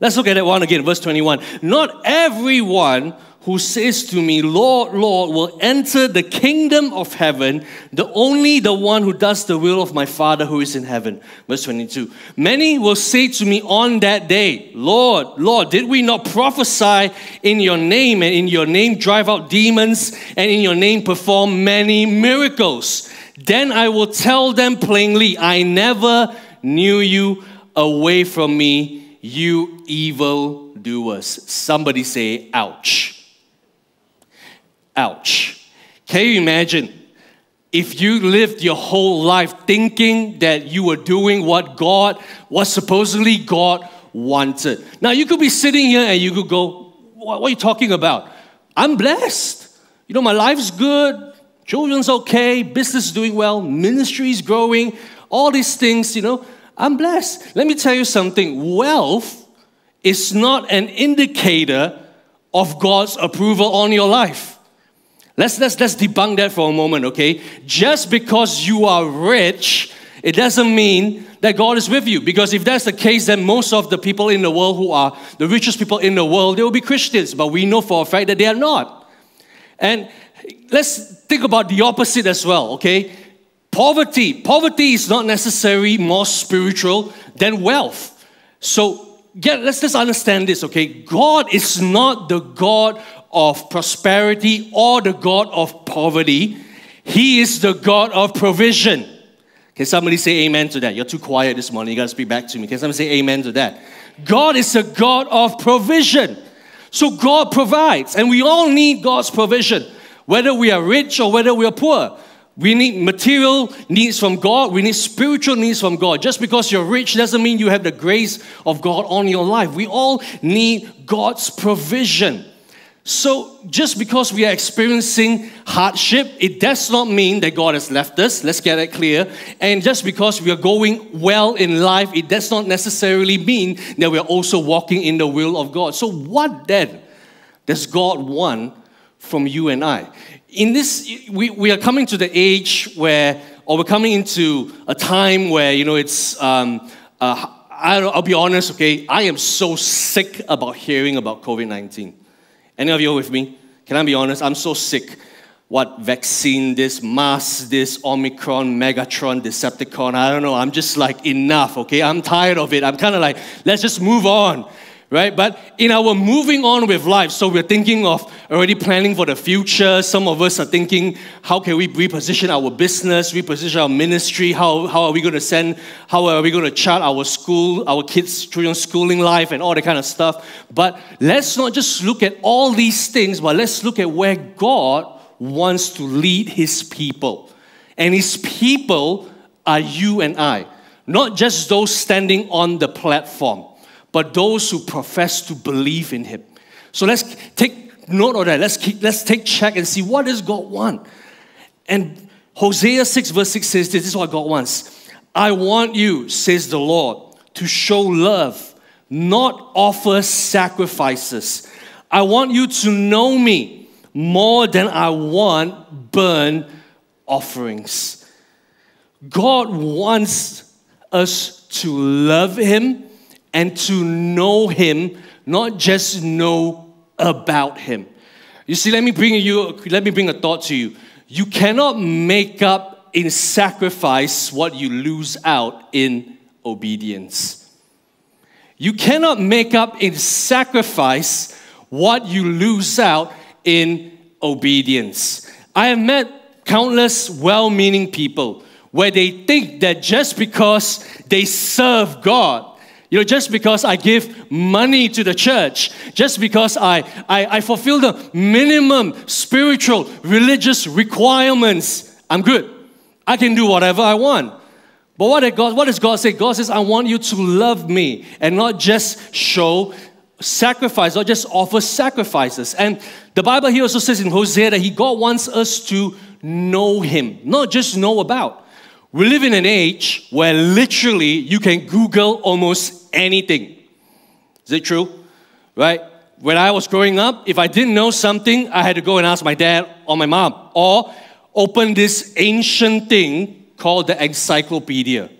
Let's look at that one again, verse 21. Not everyone who says to me, Lord, Lord, will enter the kingdom of heaven, the only the one who does the will of my Father who is in heaven. Verse 22. Many will say to me on that day, Lord, Lord, did we not prophesy in your name and in your name drive out demons and in your name perform many miracles? Then I will tell them plainly, I never knew you. Away from me, you evil doers. Somebody say, ouch. Ouch. Can you imagine if you lived your whole life thinking that you were doing what God, what supposedly God wanted? Now, you could be sitting here and you could go, What, what are you talking about? I'm blessed. You know, my life's good, children's okay, business is doing well, ministry is growing, all these things, you know, I'm blessed. Let me tell you something wealth is not an indicator of God's approval on your life. Let's, let's, let's debunk that for a moment, okay? Just because you are rich, it doesn't mean that God is with you. Because if that's the case, then most of the people in the world who are the richest people in the world, they will be Christians. But we know for a fact that they are not. And let's think about the opposite as well, okay? Poverty. Poverty is not necessarily more spiritual than wealth. So, get, let's just understand this, okay? God is not the God of prosperity or the God of poverty. He is the God of provision. Can somebody say amen to that? You're too quiet this morning. You got to speak back to me. Can somebody say amen to that? God is a God of provision. So God provides, and we all need God's provision, whether we are rich or whether we are poor. We need material needs from God. We need spiritual needs from God. Just because you're rich doesn't mean you have the grace of God on your life. We all need God's provision. So, just because we are experiencing hardship, it does not mean that God has left us. Let's get it clear. And just because we are going well in life, it does not necessarily mean that we are also walking in the will of God. So, what then does God want from you and I? In this, we, we are coming to the age where, or we're coming into a time where, you know, it's, um, uh, I, I'll be honest, okay, I am so sick about hearing about COVID 19. Any of you with me? Can I be honest? I'm so sick. What vaccine, this mask, this Omicron, Megatron, Decepticon, I don't know. I'm just like, enough, okay? I'm tired of it. I'm kind of like, let's just move on, right? But in our moving on with life, so we're thinking of already planning for the future. Some of us are thinking, how can we reposition our business, reposition our ministry? How, how are we going to send, how are we going to chart our school, our kids' children's schooling life, and all that kind of stuff? But let's not just look at all these things, but let's look at where God wants to lead his people. And his people are you and I, not just those standing on the platform, but those who profess to believe in him. So let's take note of that. Let's, keep, let's take check and see what does God want. And Hosea 6 verse 6 says this, this is what God wants. I want you, says the Lord, to show love, not offer sacrifices. I want you to know me more than I want burnt offerings. God wants us to love Him and to know Him, not just know about Him. You see, let me bring you, let me bring a thought to you. You cannot make up in sacrifice what you lose out in obedience. You cannot make up in sacrifice what you lose out in obedience. I have met countless well meaning people where they think that just because they serve God, you know, just because I give money to the church, just because I, I, I fulfill the minimum spiritual, religious requirements, I'm good. I can do whatever I want. But what, did God, what does God say? God says, I want you to love me and not just show sacrifice or just offer sacrifices. And the Bible here also says in Hosea that he God wants us to know him, not just know about. We live in an age where literally you can Google almost anything. Is it true? Right? When I was growing up, if I didn't know something, I had to go and ask my dad or my mom, or open this ancient thing called the encyclopedia.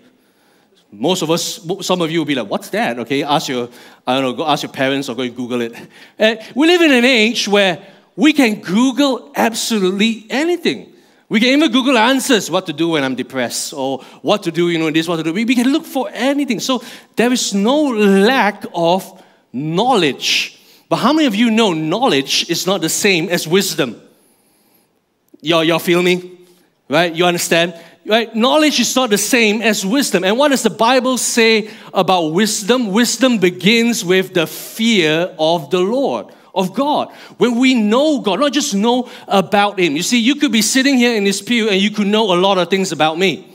Most of us, some of you will be like, what's that? Okay, ask your, I don't know, go ask your parents or go and Google it. Uh, we live in an age where we can Google absolutely anything. We can even Google answers, what to do when I'm depressed, or what to do, you know, this, what to do. We, we can look for anything. So there is no lack of knowledge. But how many of you know knowledge is not the same as wisdom? Y'all, y'all feel me? Right? You understand? Right? Knowledge is not the same as wisdom. And what does the Bible say about wisdom? Wisdom begins with the fear of the Lord, of God. When we know God, not just know about Him. You see, you could be sitting here in this pew and you could know a lot of things about me.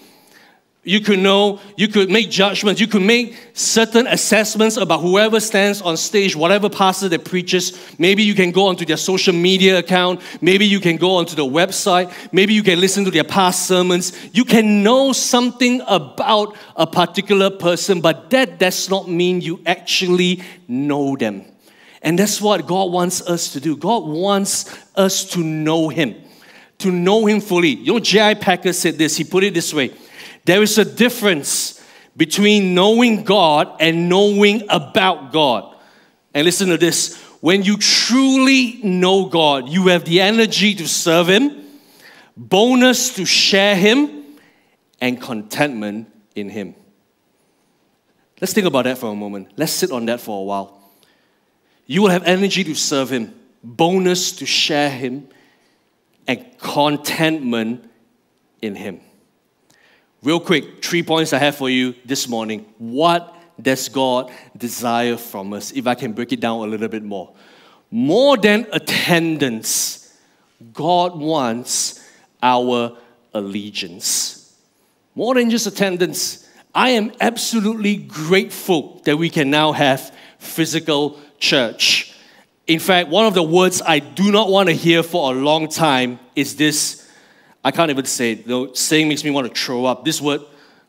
You could know, you could make judgments, you could make certain assessments about whoever stands on stage, whatever pastor that preaches. Maybe you can go onto their social media account, maybe you can go onto the website, maybe you can listen to their past sermons. You can know something about a particular person, but that does not mean you actually know them. And that's what God wants us to do. God wants us to know Him, to know Him fully. You know, J.I. Packer said this, he put it this way. There is a difference between knowing God and knowing about God. And listen to this when you truly know God, you have the energy to serve Him, bonus to share Him, and contentment in Him. Let's think about that for a moment. Let's sit on that for a while. You will have energy to serve Him, bonus to share Him, and contentment in Him. Real quick, three points I have for you this morning. What does God desire from us? If I can break it down a little bit more. More than attendance, God wants our allegiance. More than just attendance, I am absolutely grateful that we can now have physical church. In fact, one of the words I do not want to hear for a long time is this I can't even say it. You saying makes me want to throw up. This word,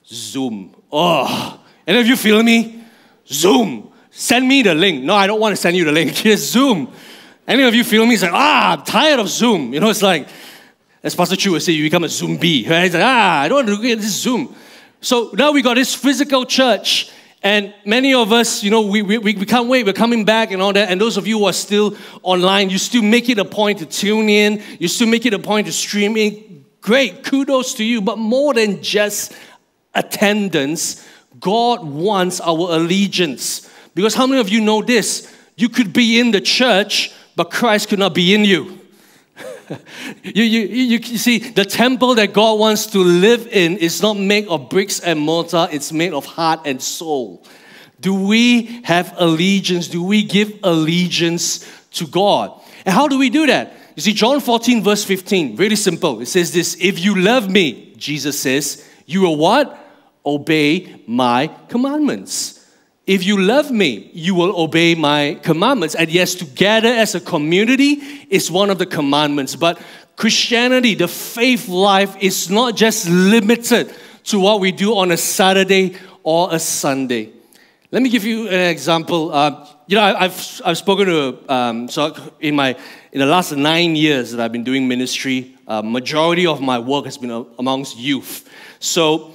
Zoom. Oh, any of you feeling me? Zoom. Send me the link. No, I don't want to send you the link. Here's Zoom. Any of you feel me? It's like, ah, I'm tired of Zoom. You know, it's like, as Pastor Chu would say, you become a Zombie. Right? It's like, ah, I don't want to look at this Zoom. So now we got this physical church, and many of us, you know, we, we, we can't wait. We're coming back and all that. And those of you who are still online, you still make it a point to tune in. You still make it a point to stream in. Great, kudos to you. But more than just attendance, God wants our allegiance. Because how many of you know this? You could be in the church, but Christ could not be in you. you, you, you, you see, the temple that God wants to live in is not made of bricks and mortar, it's made of heart and soul. Do we have allegiance? Do we give allegiance to God? And how do we do that? You see, John 14, verse 15, really simple. It says this If you love me, Jesus says, you will what? Obey my commandments. If you love me, you will obey my commandments. And yes, together as a community is one of the commandments. But Christianity, the faith life, is not just limited to what we do on a Saturday or a Sunday. Let me give you an example. Uh, you know, I, have I've spoken to um, so in my in the last nine years that I've been doing ministry, uh, majority of my work has been amongst youth. So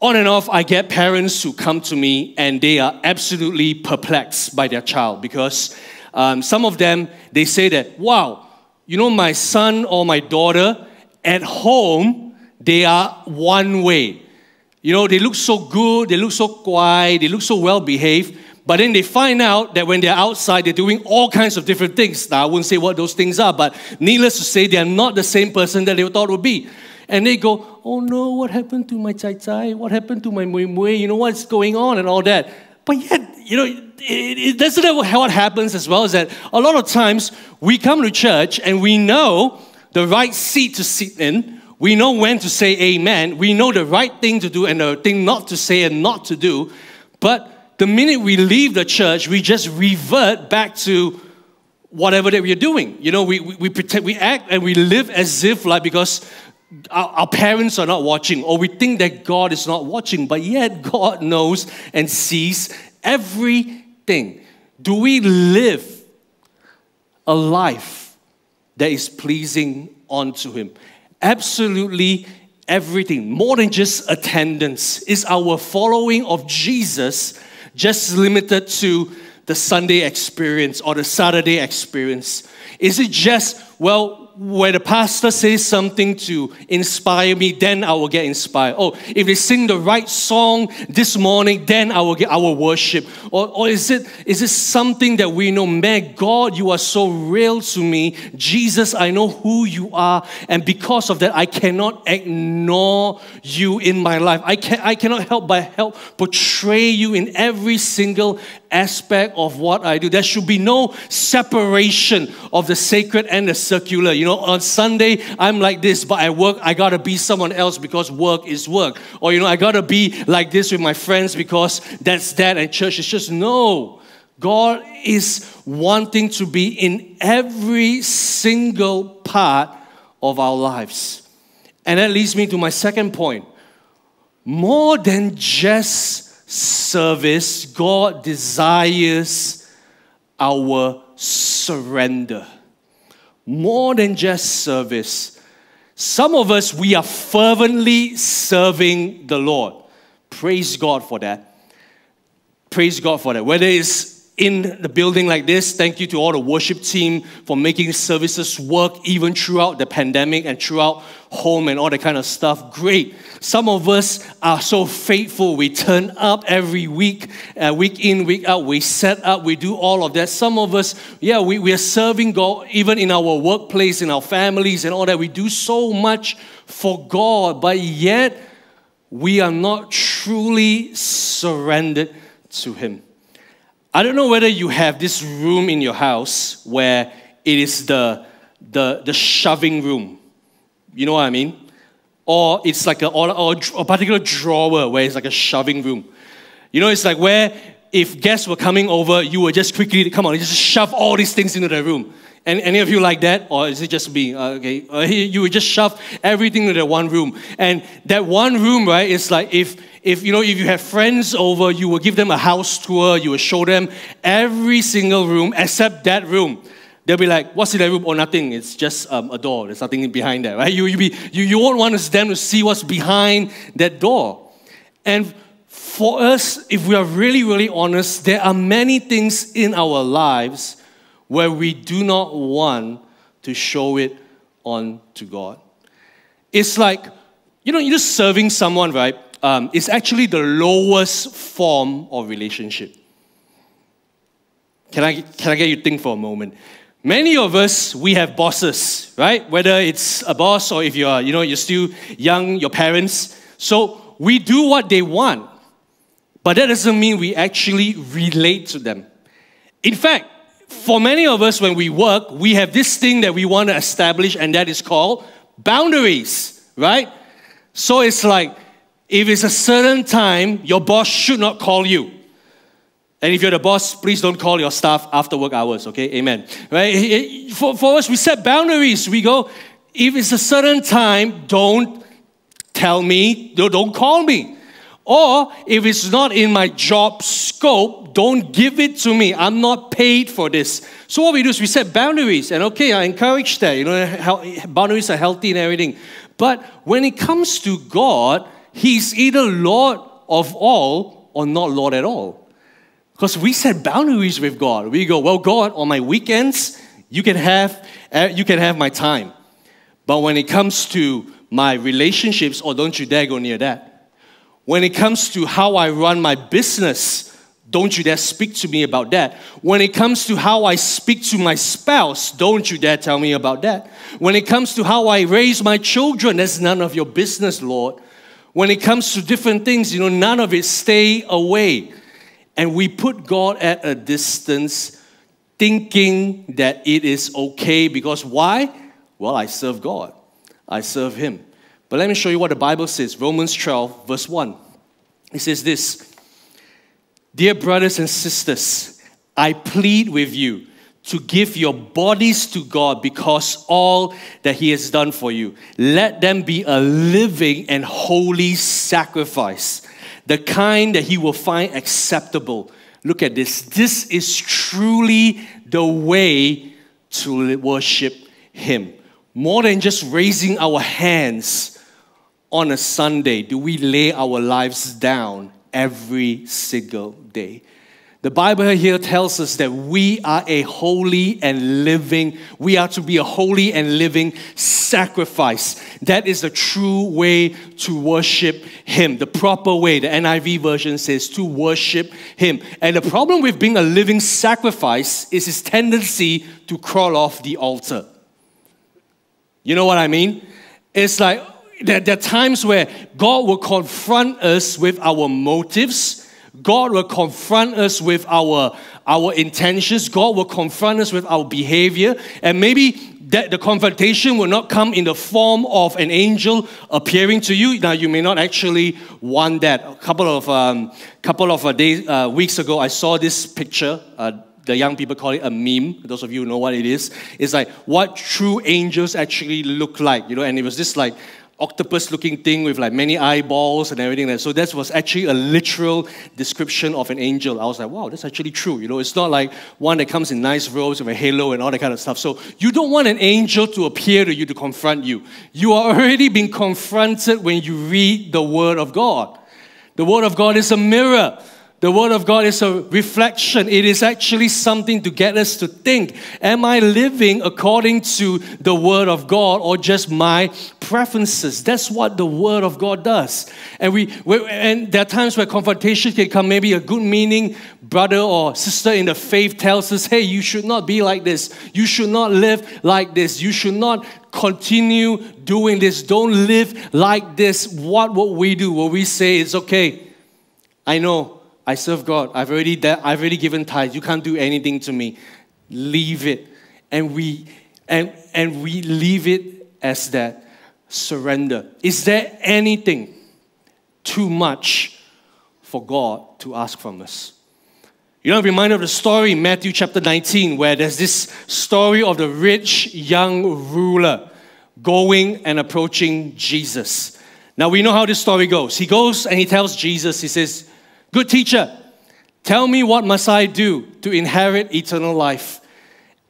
on and off, I get parents who come to me and they are absolutely perplexed by their child because um, some of them they say that, wow, you know, my son or my daughter at home they are one way. You know, they look so good, they look so quiet, they look so well behaved. But then they find out that when they're outside, they're doing all kinds of different things. Now, I wouldn't say what those things are, but needless to say, they're not the same person that they thought would be. And they go, oh no, what happened to my chai chai? What happened to my mui mui? You know, what's going on and all that. But yet, you know, it, it, that's what happens as well, is that a lot of times we come to church and we know the right seat to sit in. We know when to say amen. We know the right thing to do and the thing not to say and not to do. But the minute we leave the church, we just revert back to whatever that we are doing. You know, we, we, we pretend, we act and we live as if like because our, our parents are not watching or we think that God is not watching, but yet God knows and sees everything. Do we live a life that is pleasing unto Him? Absolutely everything, more than just attendance, is our following of Jesus just limited to the Sunday experience or the Saturday experience? Is it just, well, where the pastor says something to inspire me, then I will get inspired. Oh, if they sing the right song this morning, then I will get our worship. Or, or is it is it something that we know, man, God, you are so real to me. Jesus, I know who you are, and because of that, I cannot ignore you in my life. I can I cannot help but help portray you in every single aspect of what I do. There should be no separation of the sacred and the secular. You know, on Sunday, I'm like this, but I work, I gotta be someone else because work is work. Or, you know, I gotta be like this with my friends because that's that, and church is just no. God is wanting to be in every single part of our lives. And that leads me to my second point. More than just service, God desires our surrender. More than just service. Some of us, we are fervently serving the Lord. Praise God for that. Praise God for that. Whether it's in the building like this, thank you to all the worship team for making services work even throughout the pandemic and throughout home and all that kind of stuff. Great. Some of us are so faithful. We turn up every week, uh, week in, week out. We set up, we do all of that. Some of us, yeah, we, we are serving God even in our workplace, in our families, and all that. We do so much for God, but yet we are not truly surrendered to Him. I don't know whether you have this room in your house where it is the, the, the shoving room. You know what I mean? Or it's like a, or, or a particular drawer where it's like a shoving room. You know, it's like where if guests were coming over, you would just quickly, come on, just shove all these things into the room. And any of you like that? Or is it just me? Uh, okay. Uh, you would just shove everything into that one room. And that one room, right, is like if if you know if you have friends over, you will give them a house tour, you will show them every single room except that room. They'll be like, what's in that room? Or oh, nothing. It's just um, a door. There's nothing behind that, right? You, you, be, you, you won't want them to see what's behind that door. And for us, if we are really, really honest, there are many things in our lives where we do not want to show it on to God. It's like, you know, you're just serving someone, right? Um, it's actually the lowest form of relationship. Can I, can I get you to think for a moment? Many of us, we have bosses, right? Whether it's a boss or if you're, you know, you're still young, your parents. So we do what they want. But that doesn't mean we actually relate to them. In fact, for many of us, when we work, we have this thing that we want to establish, and that is called boundaries, right? So it's like if it's a certain time, your boss should not call you. And if you're the boss, please don't call your staff after work hours, okay? Amen. Right? For, for us, we set boundaries. We go, if it's a certain time, don't tell me, don't call me. Or if it's not in my job scope, don't give it to me. I'm not paid for this. So what we do is we set boundaries, and okay, I encourage that. You know, boundaries are healthy and everything. But when it comes to God, He's either Lord of all or not Lord at all. Because we set boundaries with God. We go, well, God, on my weekends, you can have eh, you can have my time. But when it comes to my relationships, or oh, don't you dare go near that. When it comes to how I run my business, don't you dare speak to me about that. When it comes to how I speak to my spouse, don't you dare tell me about that. When it comes to how I raise my children, that's none of your business, Lord. When it comes to different things, you know, none of it, stay away. And we put God at a distance, thinking that it is okay because why? Well, I serve God, I serve Him. But let me show you what the Bible says Romans 12, verse 1. It says this Dear brothers and sisters, I plead with you to give your bodies to God because all that He has done for you. Let them be a living and holy sacrifice, the kind that He will find acceptable. Look at this. This is truly the way to worship Him. More than just raising our hands on a Sunday do we lay our lives down every single day? The Bible here tells us that we are a holy and living, we are to be a holy and living sacrifice. That is the true way to worship Him. The proper way, the NIV version says to worship Him. And the problem with being a living sacrifice is His tendency to crawl off the altar. You know what I mean? It's like there, there are times where God will confront us with our motives. God will confront us with our, our intentions. God will confront us with our behavior. And maybe that the confrontation will not come in the form of an angel appearing to you. Now, you may not actually want that. A couple of, um, couple of uh, days, uh, weeks ago, I saw this picture. Uh, the young people call it a meme. Those of you know what it is, it's like what true angels actually look like, you know. And it was this like octopus looking thing with like many eyeballs and everything. So that was actually a literal description of an angel. I was like, wow, that's actually true. You know, it's not like one that comes in nice robes with a halo and all that kind of stuff. So you don't want an angel to appear to you to confront you. You are already being confronted when you read the Word of God. The Word of God is a mirror. The Word of God is a reflection. It is actually something to get us to think Am I living according to the Word of God or just my preferences? That's what the Word of God does. And, we, we and there are times where confrontation can come, maybe a good meaning brother or sister in the faith tells us, hey, you should not be like this. You should not live like this. You should not continue doing this. Don't live like this. What will we do? Will we say, it's okay? I know I serve God. I've already, de- I've already given tithes. You can't do anything to me. Leave it. And we, and, and we leave it as that surrender. Is there anything too much for God to ask from us? You know, I'm reminded of the story in Matthew chapter 19 where there's this story of the rich young ruler going and approaching Jesus. Now we know how this story goes. He goes and he tells Jesus, he says, Good teacher, tell me what must I do to inherit eternal life?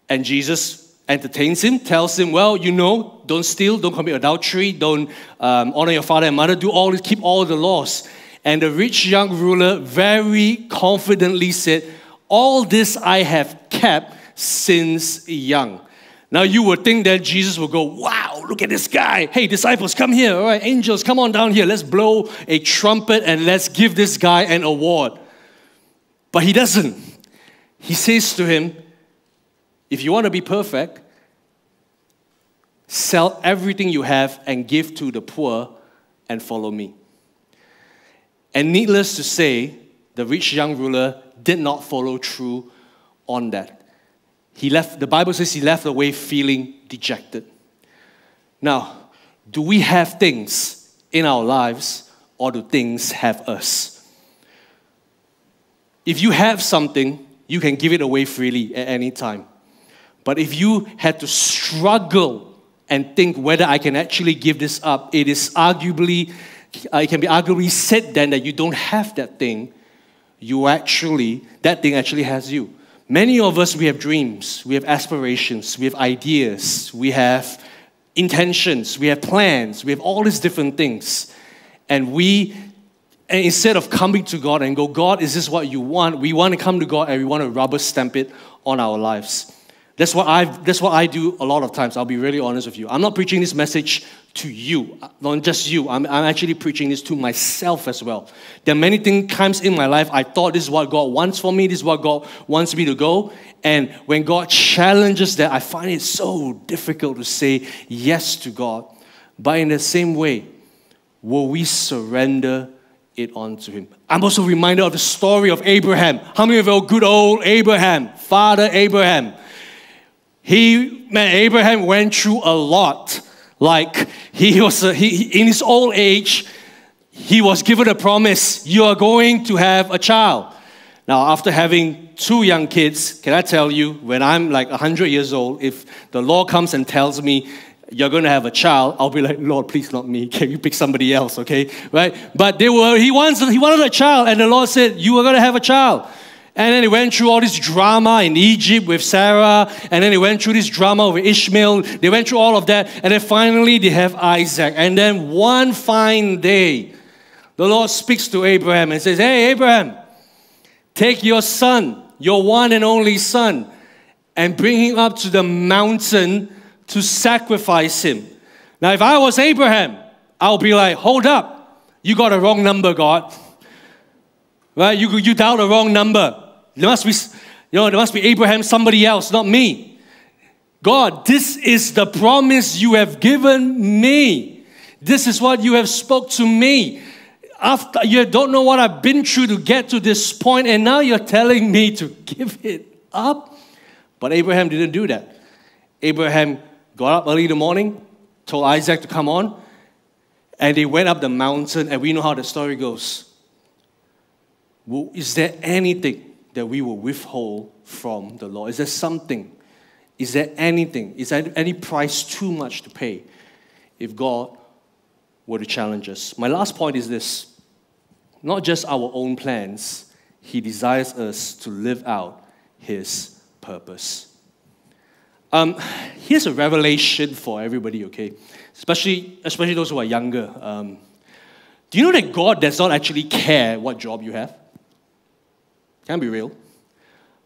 And Jesus entertains him, tells him, Well, you know, don't steal, don't commit adultery, don't um, honor your father and mother, do all keep all the laws. And the rich young ruler very confidently said, All this I have kept since young. Now you would think that Jesus would go, Wow, look at this guy. Hey, disciples, come here. All right, angels, come on down here. Let's blow a trumpet and let's give this guy an award. But he doesn't. He says to him, If you want to be perfect, sell everything you have and give to the poor and follow me. And needless to say, the rich young ruler did not follow through on that. He left, the Bible says he left away feeling dejected. Now, do we have things in our lives or do things have us? If you have something, you can give it away freely at any time. But if you had to struggle and think whether I can actually give this up, it is arguably, it can be arguably said then that you don't have that thing. You actually, that thing actually has you. Many of us, we have dreams, we have aspirations, we have ideas, we have intentions, we have plans, we have all these different things. And we, and instead of coming to God and go, God, is this what you want? We want to come to God and we want to rubber stamp it on our lives. That's what, i that's what I do a lot of times. I'll be really honest with you. I'm not preaching this message to you, uh, not just you. I'm, I'm actually preaching this to myself as well. There are many things, times in my life I thought this is what God wants for me, this is what God wants me to go. And when God challenges that, I find it so difficult to say yes to God. But in the same way, will we surrender it onto Him? I'm also reminded of the story of Abraham. How many of you good old Abraham, Father Abraham? He, man, Abraham went through a lot. Like he was, a, he, in his old age, he was given a promise, you are going to have a child. Now, after having two young kids, can I tell you, when I'm like 100 years old, if the Lord comes and tells me, you're going to have a child, I'll be like, Lord, please not me. Can you pick somebody else, okay? Right? But they were, he, wants, he wanted a child, and the Lord said, You are going to have a child. And then he went through all this drama in Egypt with Sarah. And then he went through this drama with Ishmael. They went through all of that. And then finally they have Isaac. And then one fine day, the Lord speaks to Abraham and says, Hey, Abraham, Take your son, your one and only son, and bring him up to the mountain to sacrifice him. Now, if I was Abraham, I'll be like, hold up, you got a wrong number, God. Right? You, you dialed the wrong number. There must be, you know, there must be Abraham, somebody else, not me. God, this is the promise you have given me. This is what you have spoke to me. After you don't know what I've been through to get to this point, and now you're telling me to give it up. But Abraham didn't do that. Abraham got up early in the morning, told Isaac to come on, and they went up the mountain, and we know how the story goes. Is there anything that we will withhold from the Lord? Is there something? Is there anything? Is there any price too much to pay if God were to challenge us? My last point is this not just our own plans, He desires us to live out His purpose. Um, here's a revelation for everybody, okay? Especially, especially those who are younger. Um, do you know that God does not actually care what job you have? Can be real.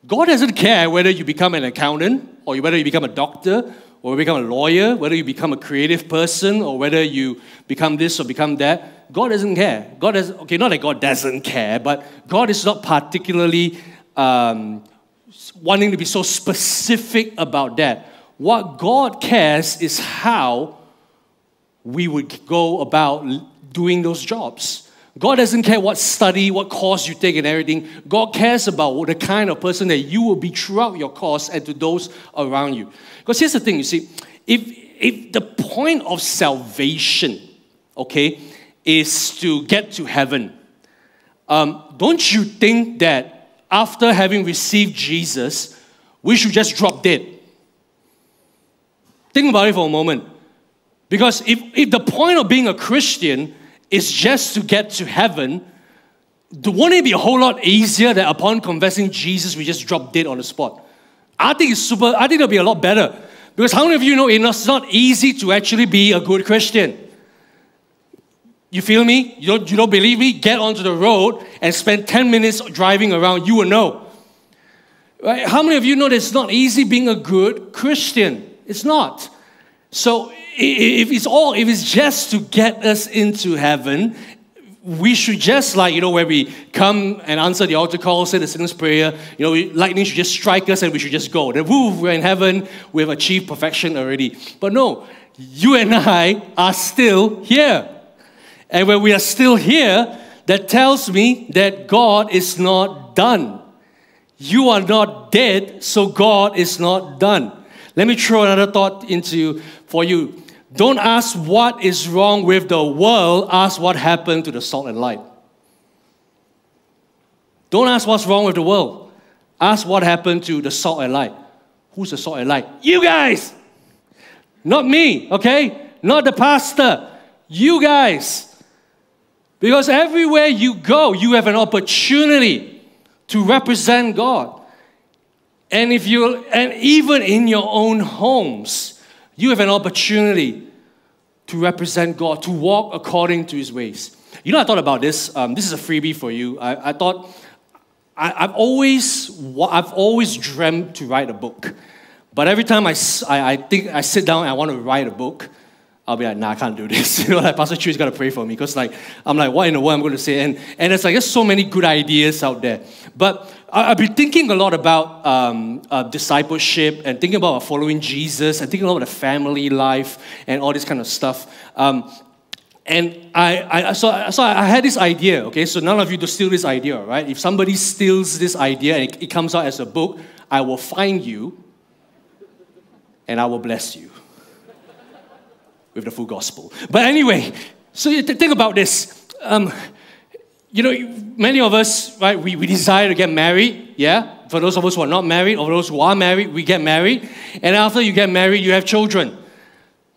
God doesn't care whether you become an accountant or whether you become a doctor or become a lawyer, whether you become a creative person or whether you become this or become that. God doesn't care. God does okay, not that God doesn't care, but God is not particularly um, wanting to be so specific about that. What God cares is how we would go about doing those jobs. God doesn't care what study, what course you take, and everything. God cares about the kind of person that you will be throughout your course and to those around you. Because here's the thing you see, if, if the point of salvation, okay, is to get to heaven, um, don't you think that after having received Jesus, we should just drop dead? Think about it for a moment. Because if, if the point of being a Christian is just to get to heaven, won't it be a whole lot easier that upon confessing Jesus, we just drop dead on the spot? I think it's super, I think it'll be a lot better. Because how many of you know it's not easy to actually be a good Christian? You feel me? You don't, you don't believe me? Get onto the road and spend 10 minutes driving around. You will know. Right? How many of you know that it's not easy being a good Christian? It's not. So if it's all, if it's just to get us into heaven, we should just like, you know, where we come and answer the altar call, say the sinner's prayer, you know, lightning should just strike us and we should just go. Then, woo, we're in heaven, we've achieved perfection already. But no, you and I are still here. And when we are still here, that tells me that God is not done. You are not dead, so God is not done. Let me throw another thought into you for you. Don't ask what is wrong with the world, ask what happened to the salt and light. Don't ask what's wrong with the world. Ask what happened to the salt and light. Who's the salt and light? You guys! Not me, okay? Not the pastor. You guys. Because everywhere you go, you have an opportunity to represent God. And if you and even in your own homes, you have an opportunity to represent God, to walk according to His ways. You know, I thought about this. Um, this is a freebie for you. I, I thought I, have always I've always dreamt to write a book, but every time I, I, I think I sit down and I want to write a book, I'll be like, nah, I can't do this. You know, like Pastor Chu's got to pray for me because, like, I'm like, what in the world I'm going to say? And and it's like there's so many good ideas out there. But I, have been thinking a lot about um, uh, discipleship and thinking about following Jesus and thinking about the family life and all this kind of stuff. Um, and I, I, so, so I had this idea, okay? So none of you to steal this idea, right? If somebody steals this idea and it, it comes out as a book, I will find you and I will bless you with the full gospel. But anyway, so you think about this. Um, you know, many of us, right, we, we desire to get married, yeah? For those of us who are not married, or those who are married, we get married. And after you get married, you have children.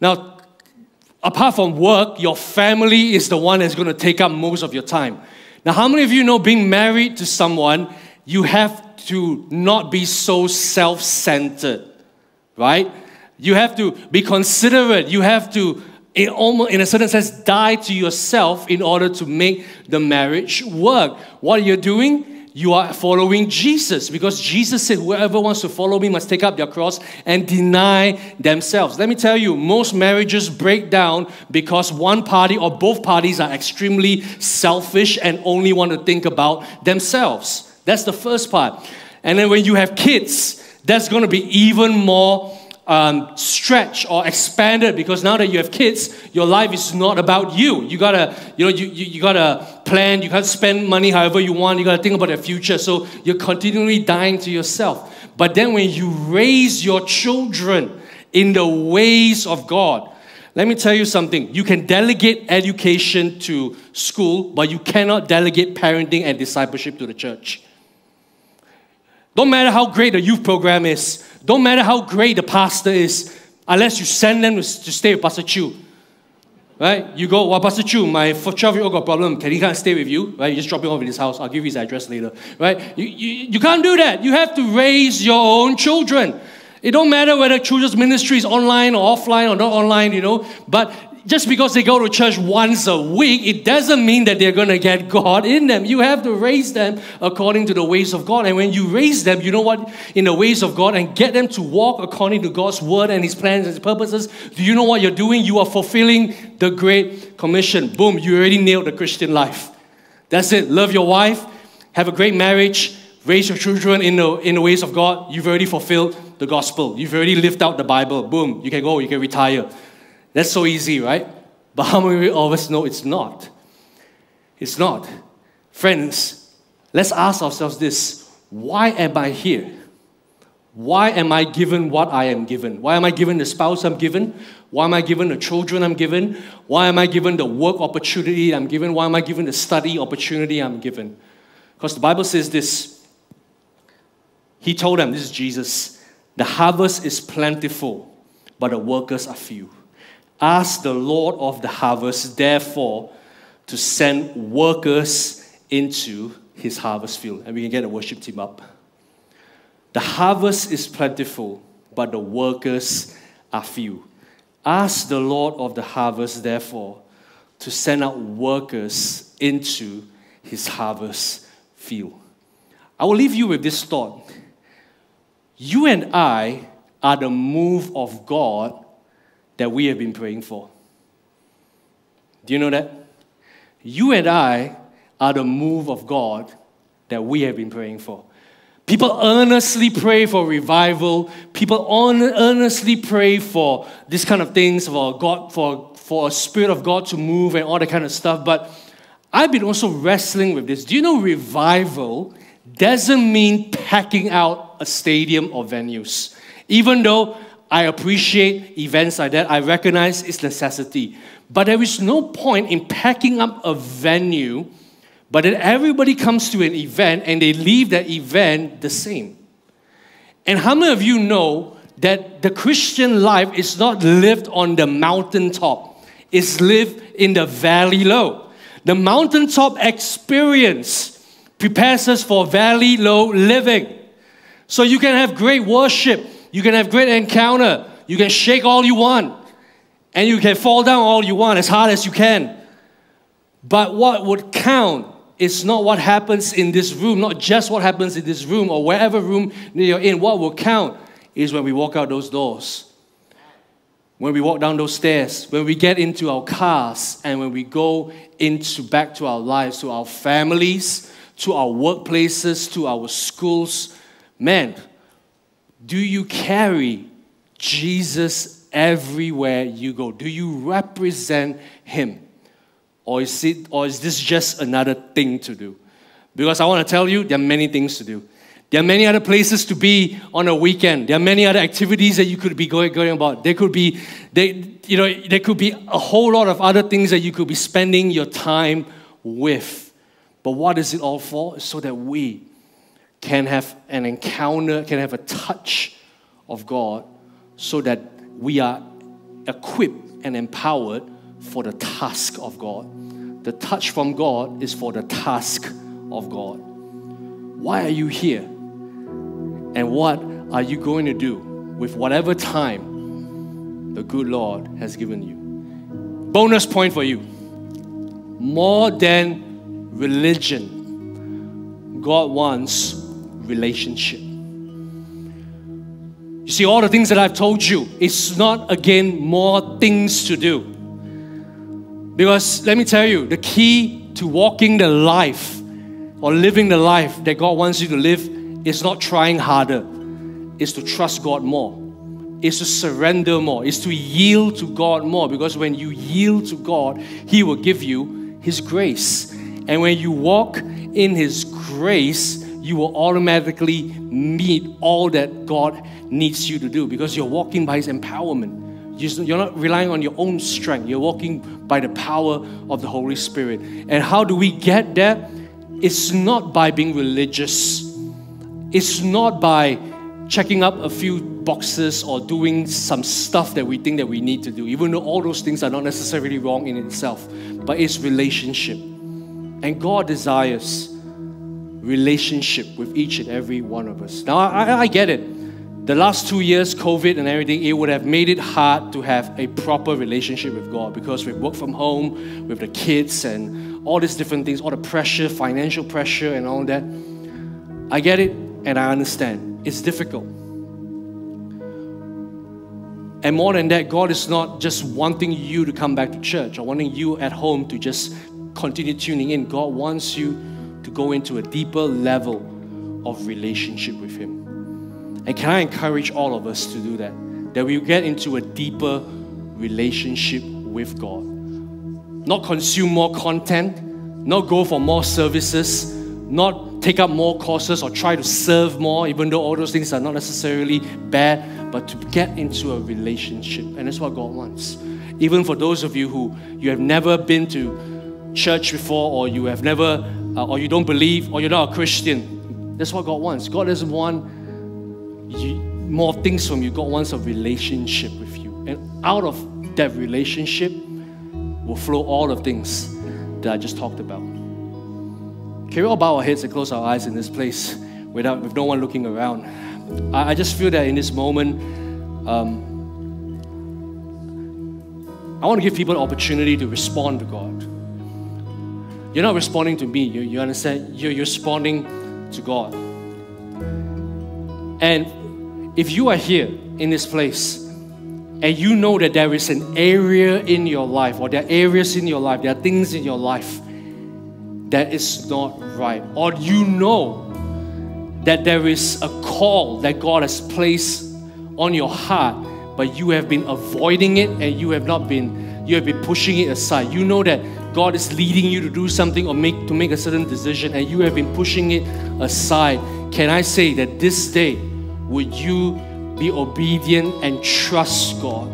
Now, apart from work, your family is the one that's going to take up most of your time. Now, how many of you know being married to someone, you have to not be so self centered, right? You have to be considerate. You have to, in, almost, in a certain sense, die to yourself in order to make the marriage work. What you're doing, you are following Jesus because Jesus said, Whoever wants to follow me must take up their cross and deny themselves. Let me tell you, most marriages break down because one party or both parties are extremely selfish and only want to think about themselves. That's the first part. And then when you have kids, that's going to be even more um, stretched or expanded because now that you have kids, your life is not about you. You gotta, you know, you, you, you gotta plan, you gotta spend money however you want, you gotta think about the future. So you're continually dying to yourself. But then when you raise your children in the ways of God, let me tell you something. You can delegate education to school, but you cannot delegate parenting and discipleship to the church. Don't matter how great the youth program is, don't matter how great the pastor is, unless you send them to, stay with Pastor Chu. Right? You go, well, Pastor Chu, my 12 year old got a problem. Can he come stay with you? Right? You just drop him off in his house. I'll give you his address later. Right? You, you, you can't do that. You have to raise your own children. It don't matter whether children's ministry is online or offline or not online, you know, but just because they go to church once a week, it doesn't mean that they're going to get God in them. You have to raise them according to the ways of God. And when you raise them, you know what, in the ways of God and get them to walk according to God's word and His plans and His purposes, do you know what you're doing? You are fulfilling the Great Commission. Boom, you already nailed the Christian life. That's it. Love your wife, have a great marriage, raise your children in the, in the ways of God. You've already fulfilled the gospel. You've already lived out the Bible. Boom, you can go, you can retire. That's so easy, right? But how many of us know it's not? It's not. Friends, let's ask ourselves this why am I here? Why am I given what I am given? Why am I given the spouse I'm given? Why am I given the children I'm given? Why am I given the work opportunity I'm given? Why am I given the study opportunity I'm given? Because the Bible says this. He told them, this is Jesus, the harvest is plentiful, but the workers are few. Ask the Lord of the harvest, therefore, to send workers into his harvest field. And we can get the worship team up. The harvest is plentiful, but the workers are few. Ask the Lord of the harvest, therefore, to send out workers into his harvest field. I will leave you with this thought. You and I are the move of God that we have been praying for. Do you know that? You and I are the move of God that we have been praying for. People earnestly pray for revival. People earnestly pray for this kind of things, for God, for, for a spirit of God to move and all that kind of stuff. But I've been also wrestling with this. Do you know revival doesn't mean packing out a stadium or venues? Even though I appreciate events like that. I recognize its necessity. But there is no point in packing up a venue, but then everybody comes to an event and they leave that event the same. And how many of you know that the Christian life is not lived on the mountaintop, it's lived in the valley low. The mountaintop experience prepares us for valley low living. So you can have great worship, you can have great encounter. You can shake all you want. And you can fall down all you want as hard as you can. But what would count is not what happens in this room, not just what happens in this room or wherever room you're in. What will count is when we walk out those doors. When we walk down those stairs, when we get into our cars, and when we go into back to our lives, to our families, to our workplaces, to our schools, man, do you carry Jesus everywhere you go? Do you represent Him? Or is, it, or is this just another thing to do? Because I want to tell you, there are many things to do. There are many other places to be on a weekend. There are many other activities that you could be going, going about. There could be, they, you know, there could be a whole lot of other things that you could be spending your time with. But what is it all for? So that we can have an encounter, can have a touch of God so that we are equipped and empowered for the task of God. The touch from God is for the task of God. Why are you here? And what are you going to do with whatever time the good Lord has given you? Bonus point for you more than religion God wants relationship. You see, all the things that I've told you, it's not again more things to do. Because let me tell you, the key to walking the life or living the life that God wants you to live is not trying harder, is to trust God more, is to surrender more, is to yield to God more. Because when you yield to God, He will give you His grace. And when you walk in His grace, you will automatically meet all that God needs you to do because you're walking by His empowerment. You- You're not relying on your own strength, you're walking by the power of the Holy Spirit. And how do we get there? It's not by being religious, it's not by checking up a few boxes or doing some stuff that we think that we need to do, even though all those things are not necessarily wrong in itself, but it's relationship. And God desires relationship with each and every one of us. Now, I, I- get it. The last two years, COVID and everything, it would have made it hard to have a proper relationship with God because we work from home with the kids and all these different things, all the pressure, financial pressure, and all that. I get it and I understand. It's difficult. And more than that, God is not just wanting you to come back to church or wanting you at home to just continue tuning in. God wants you to go into a deeper level of relationship with Him. And can I encourage all of us to do that? That we get into a deeper relationship with God. Not consume more content, not go for more services, not take up more courses or try to serve more, even though all those things are not necessarily bad, but to get into a relationship. And that's what God wants. Even for those of you who you have never been to church before, or you have never, uh, or you don't believe, or you're not a Christian, that's what God wants. God doesn't want you, more things from you. God wants a relationship with you. And out of that relationship will flow all the things that I just talked about. Can we all bow our heads and close our eyes in this place without, with no one looking around? I, I just feel that in this moment, um, I want to give people an opportunity to respond to God. You're not responding to me, you, you understand? You're, you're responding to God. And if you are here in this place and you know that there is an area in your life, or there are areas in your life, there are things in your life that is not right, or you know that there is a call that God has placed on your heart, but you have been avoiding it and you have not been, you have been pushing it aside. You know that God is leading you to do something or make to make a certain decision, and you have been pushing it aside. Can I say that this day would you be obedient and trust God?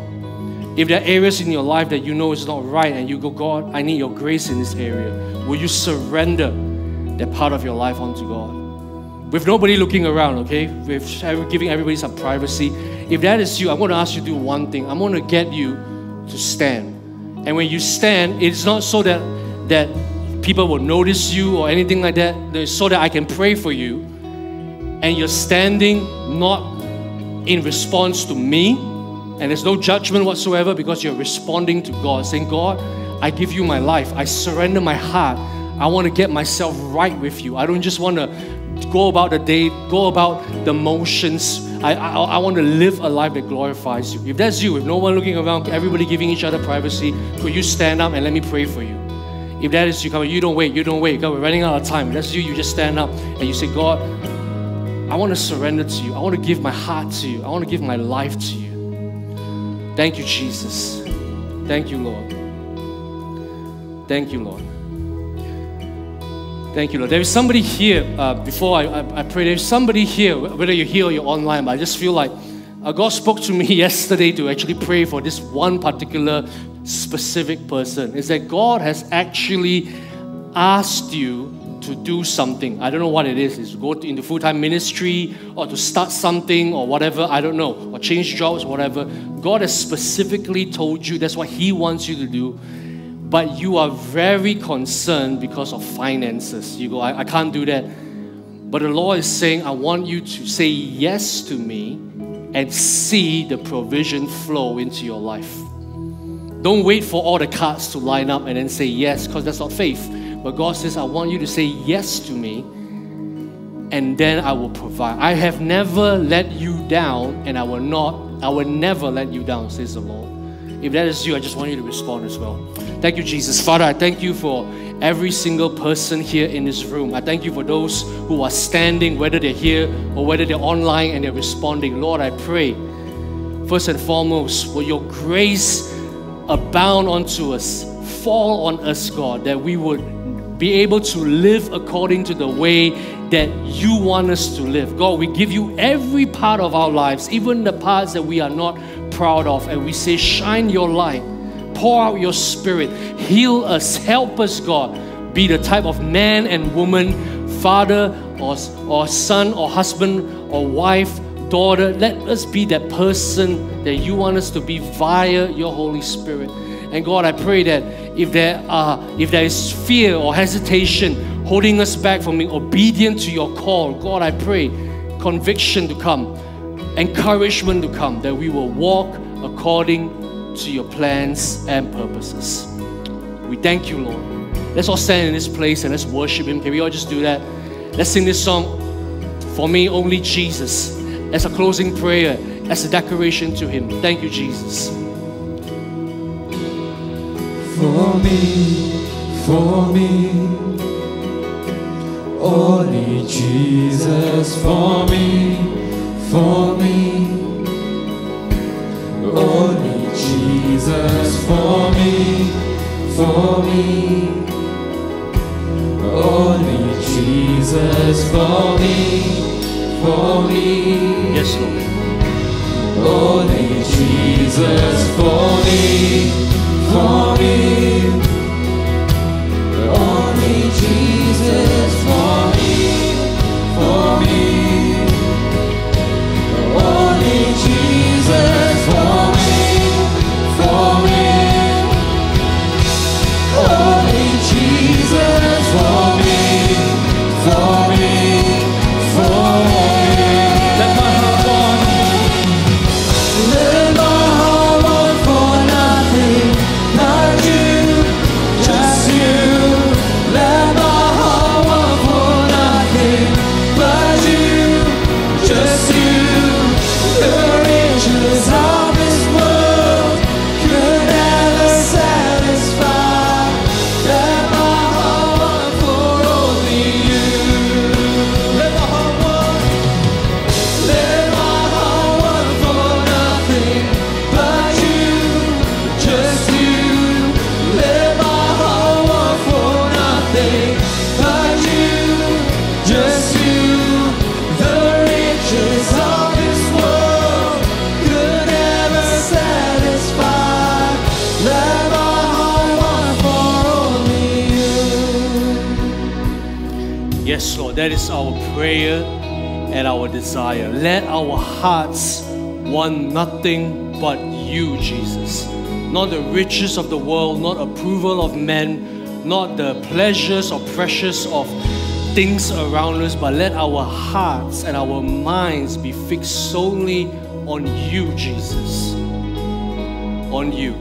If there are areas in your life that you know is not right, and you go, God, I need your grace in this area, will you surrender that part of your life onto God? With nobody looking around, okay? With giving everybody some privacy. If that is you, I'm going to ask you to do one thing. I'm going to get you to stand. And when you stand, it's not so that that people will notice you or anything like that. It's so that I can pray for you. And you're standing not in response to me, and there's no judgment whatsoever because you're responding to God, saying, God, I give you my life. I surrender my heart. I want to get myself right with you. I don't just want to go about the day, go about the motions. I, I, I want to live a life that glorifies you. If that's you, if no one looking around, everybody giving each other privacy, could you stand up and let me pray for you? If that is you, come on, you don't wait, you don't wait. God, we're running out of time. If that's you, you just stand up and you say, God, I want to surrender to you. I want to give my heart to you. I want to give my life to you. Thank you, Jesus. Thank you, Lord. Thank you, Lord. Thank you, Lord. There is somebody here, uh, before I, I, I pray, there's somebody here, whether you're here or you're online, but I just feel like uh, God spoke to me yesterday to actually pray for this one particular specific person. Is that God has actually asked you to do something. I don't know what it is. Is to go into full time ministry or to start something or whatever. I don't know. Or change jobs, whatever. God has specifically told you that's what He wants you to do. But you are very concerned because of finances. You go, I, I can't do that. But the Lord is saying, I want you to say yes to me and see the provision flow into your life. Don't wait for all the cards to line up and then say yes, because that's not faith. But God says, I want you to say yes to me and then I will provide. I have never let you down, and I will not, I will never let you down, says the Lord. If that is you, I just want you to respond as well. Thank you, Jesus. Father, I thank you for every single person here in this room. I thank you for those who are standing, whether they're here or whether they're online and they're responding. Lord, I pray, first and foremost, will your grace abound unto us, fall on us, God, that we would be able to live according to the way that you want us to live. God, we give you every part of our lives, even the parts that we are not proud of, and we say, Shine your light, pour out your spirit, heal us, help us, God. Be the type of man and woman, father or, or son or husband or wife, daughter. Let us be that person that you want us to be via your Holy Spirit. And God, I pray that if there are if there is fear or hesitation holding us back from being obedient to your call, God, I pray conviction to come, encouragement to come, that we will walk according to your plans and purposes. We thank you, Lord. Let's all stand in this place and let's worship Him. Can we all just do that? Let's sing this song, For Me Only Jesus, as a closing prayer, as a declaration to Him. Thank you, Jesus. For me, for me, only Jesus for me, for me, only Jesus for me, for me, only Jesus for me, for me. Yes, Lord. Only Jesus for me, for me. The riches of the world, not approval of men, not the pleasures or pressures of things around us, but let our hearts and our minds be fixed solely on you, Jesus. On you.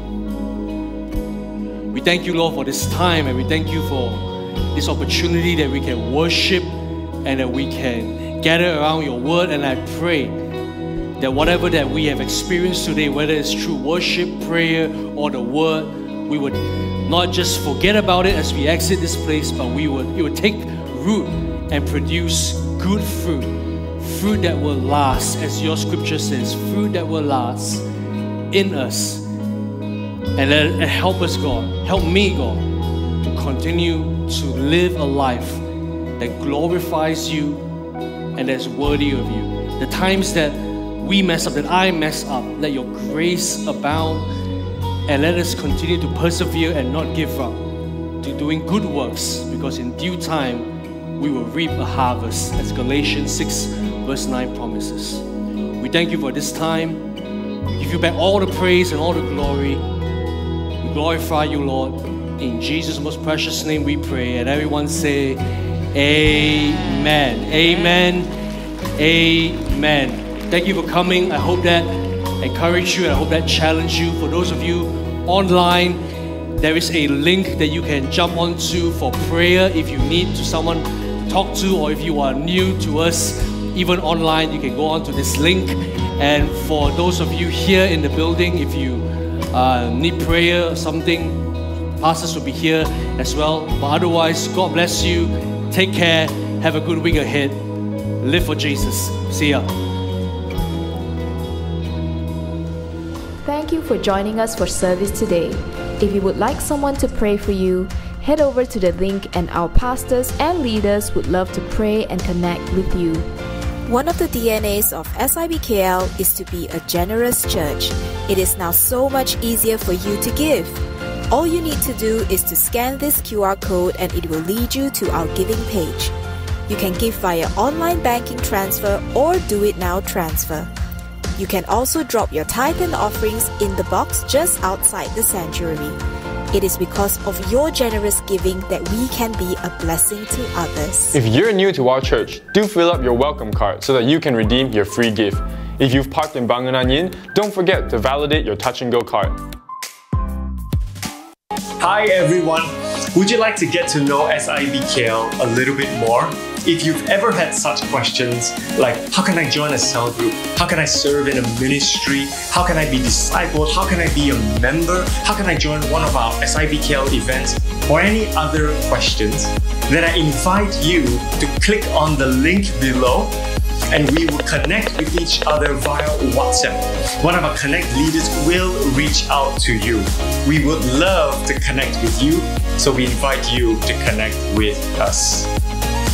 We thank you, Lord, for this time, and we thank you for this opportunity that we can worship and that we can gather around your word. And I pray that whatever that we have experienced today, whether it's through worship, prayer, or the word, we would not just forget about it as we exit this place, but we would it would take root and produce good fruit. Fruit that will last, as your scripture says, fruit that will last in us. And let and help us, God. Help me, God, to continue to live a life that glorifies you and that's worthy of you. The times that we mess up, that I mess up, let your grace abound and let us continue to persevere and not give up to doing good works because in due time we will reap a harvest as Galatians 6 verse 9 promises. We thank you for this time. We give you back all the praise and all the glory. We glorify you, Lord. In Jesus' most precious name we pray. And everyone say, Amen. Amen. Amen. Thank you for coming. I hope that encouraged you and I hope that challenged you. For those of you online, there is a link that you can jump onto for prayer if you need to someone talk to, or if you are new to us, even online, you can go onto this link. And for those of you here in the building, if you uh, need prayer or something, pastors will be here as well. But otherwise, God bless you. Take care. Have a good week ahead. Live for Jesus. See ya. You for joining us for service today. If you would like someone to pray for you, head over to the link and our pastors and leaders would love to pray and connect with you. One of the DNAs of SIBKL is to be a generous church. It is now so much easier for you to give. All you need to do is to scan this QR code and it will lead you to our giving page. You can give via online banking transfer or DuitNow transfer. You can also drop your tithe and offerings in the box just outside the sanctuary. It is because of your generous giving that we can be a blessing to others. If you're new to our church, do fill up your welcome card so that you can redeem your free gift. If you've parked in Bangunan Yin, don't forget to validate your touch and go card. Hi everyone! Would you like to get to know SIBKL a little bit more? If you've ever had such questions like how can I join a cell group? How can I serve in a ministry? How can I be discipled? How can I be a member? How can I join one of our SIBKL events? Or any other questions, then I invite you to click on the link below and we will connect with each other via WhatsApp. One of our Connect leaders will reach out to you. We would love to connect with you, so we invite you to connect with us.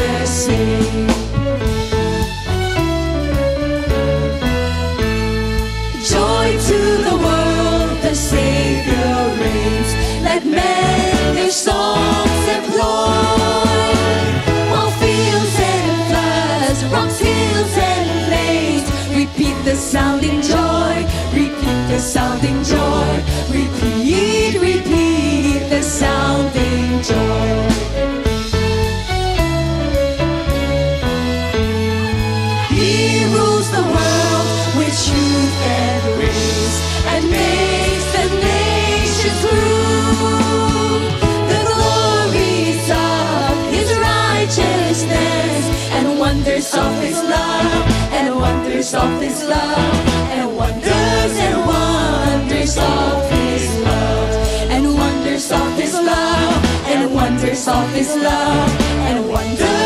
sing. Joy to the world, the Savior reigns. Let men their songs employ. All fields and floods, rocks, hills and plains. Repeat the sounding joy, repeat the sounding joy. Repeat, repeat the sounding joy. Wonders of his love and wonders of his love and wonders and wonders of his love and wonders of his love and wonders of his love and wonders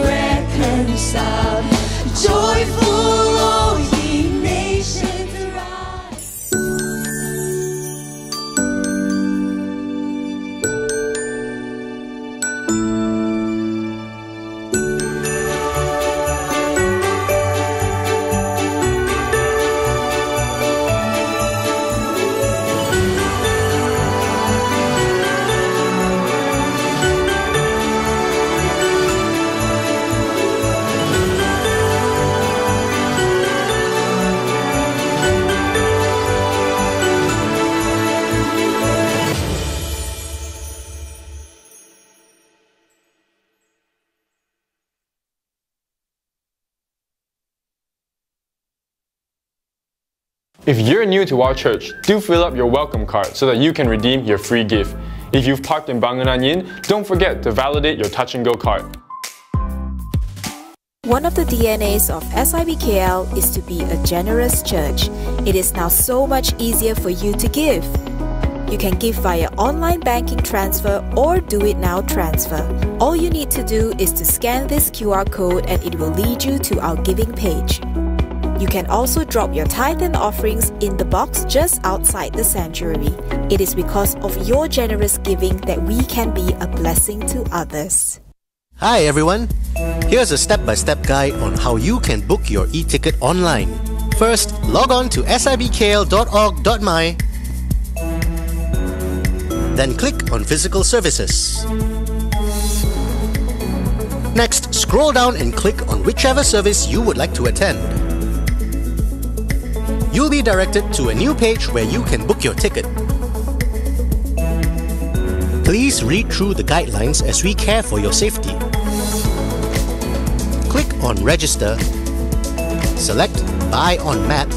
reconciled. If you're new to our church, do fill up your welcome card so that you can redeem your free gift. If you've parked in Bangunan Yin, don't forget to validate your touch and go card. One of the DNAs of SIBKL is to be a generous church. It is now so much easier for you to give. You can give via online banking transfer or DuitNow transfer. All you need to do is to scan this QR code and it will lead you to our giving page. You can also drop your tithe and offerings in the box just outside the sanctuary. It is because of your generous giving that we can be a blessing to others. Hi everyone! Here's a step by step guide on how you can book your e ticket online. First, log on to sibkl.org.my, then click on Physical Services. Next, scroll down and click on whichever service you would like to attend. You'll be directed to a new page where you can book your ticket. Please read through the guidelines as we care for your safety. Click on Register, select Buy on Map,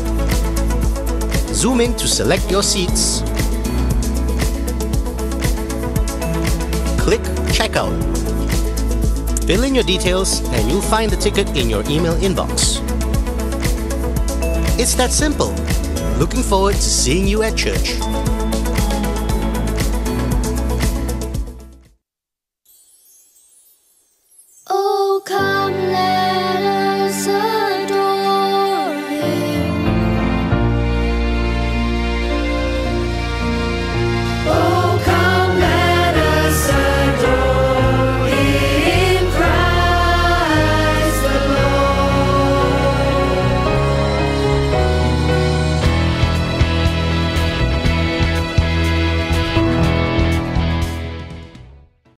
zoom in to select your seats, click Checkout. Fill in your details and you'll find the ticket in your email inbox. It's that simple. Looking forward to seeing you at church.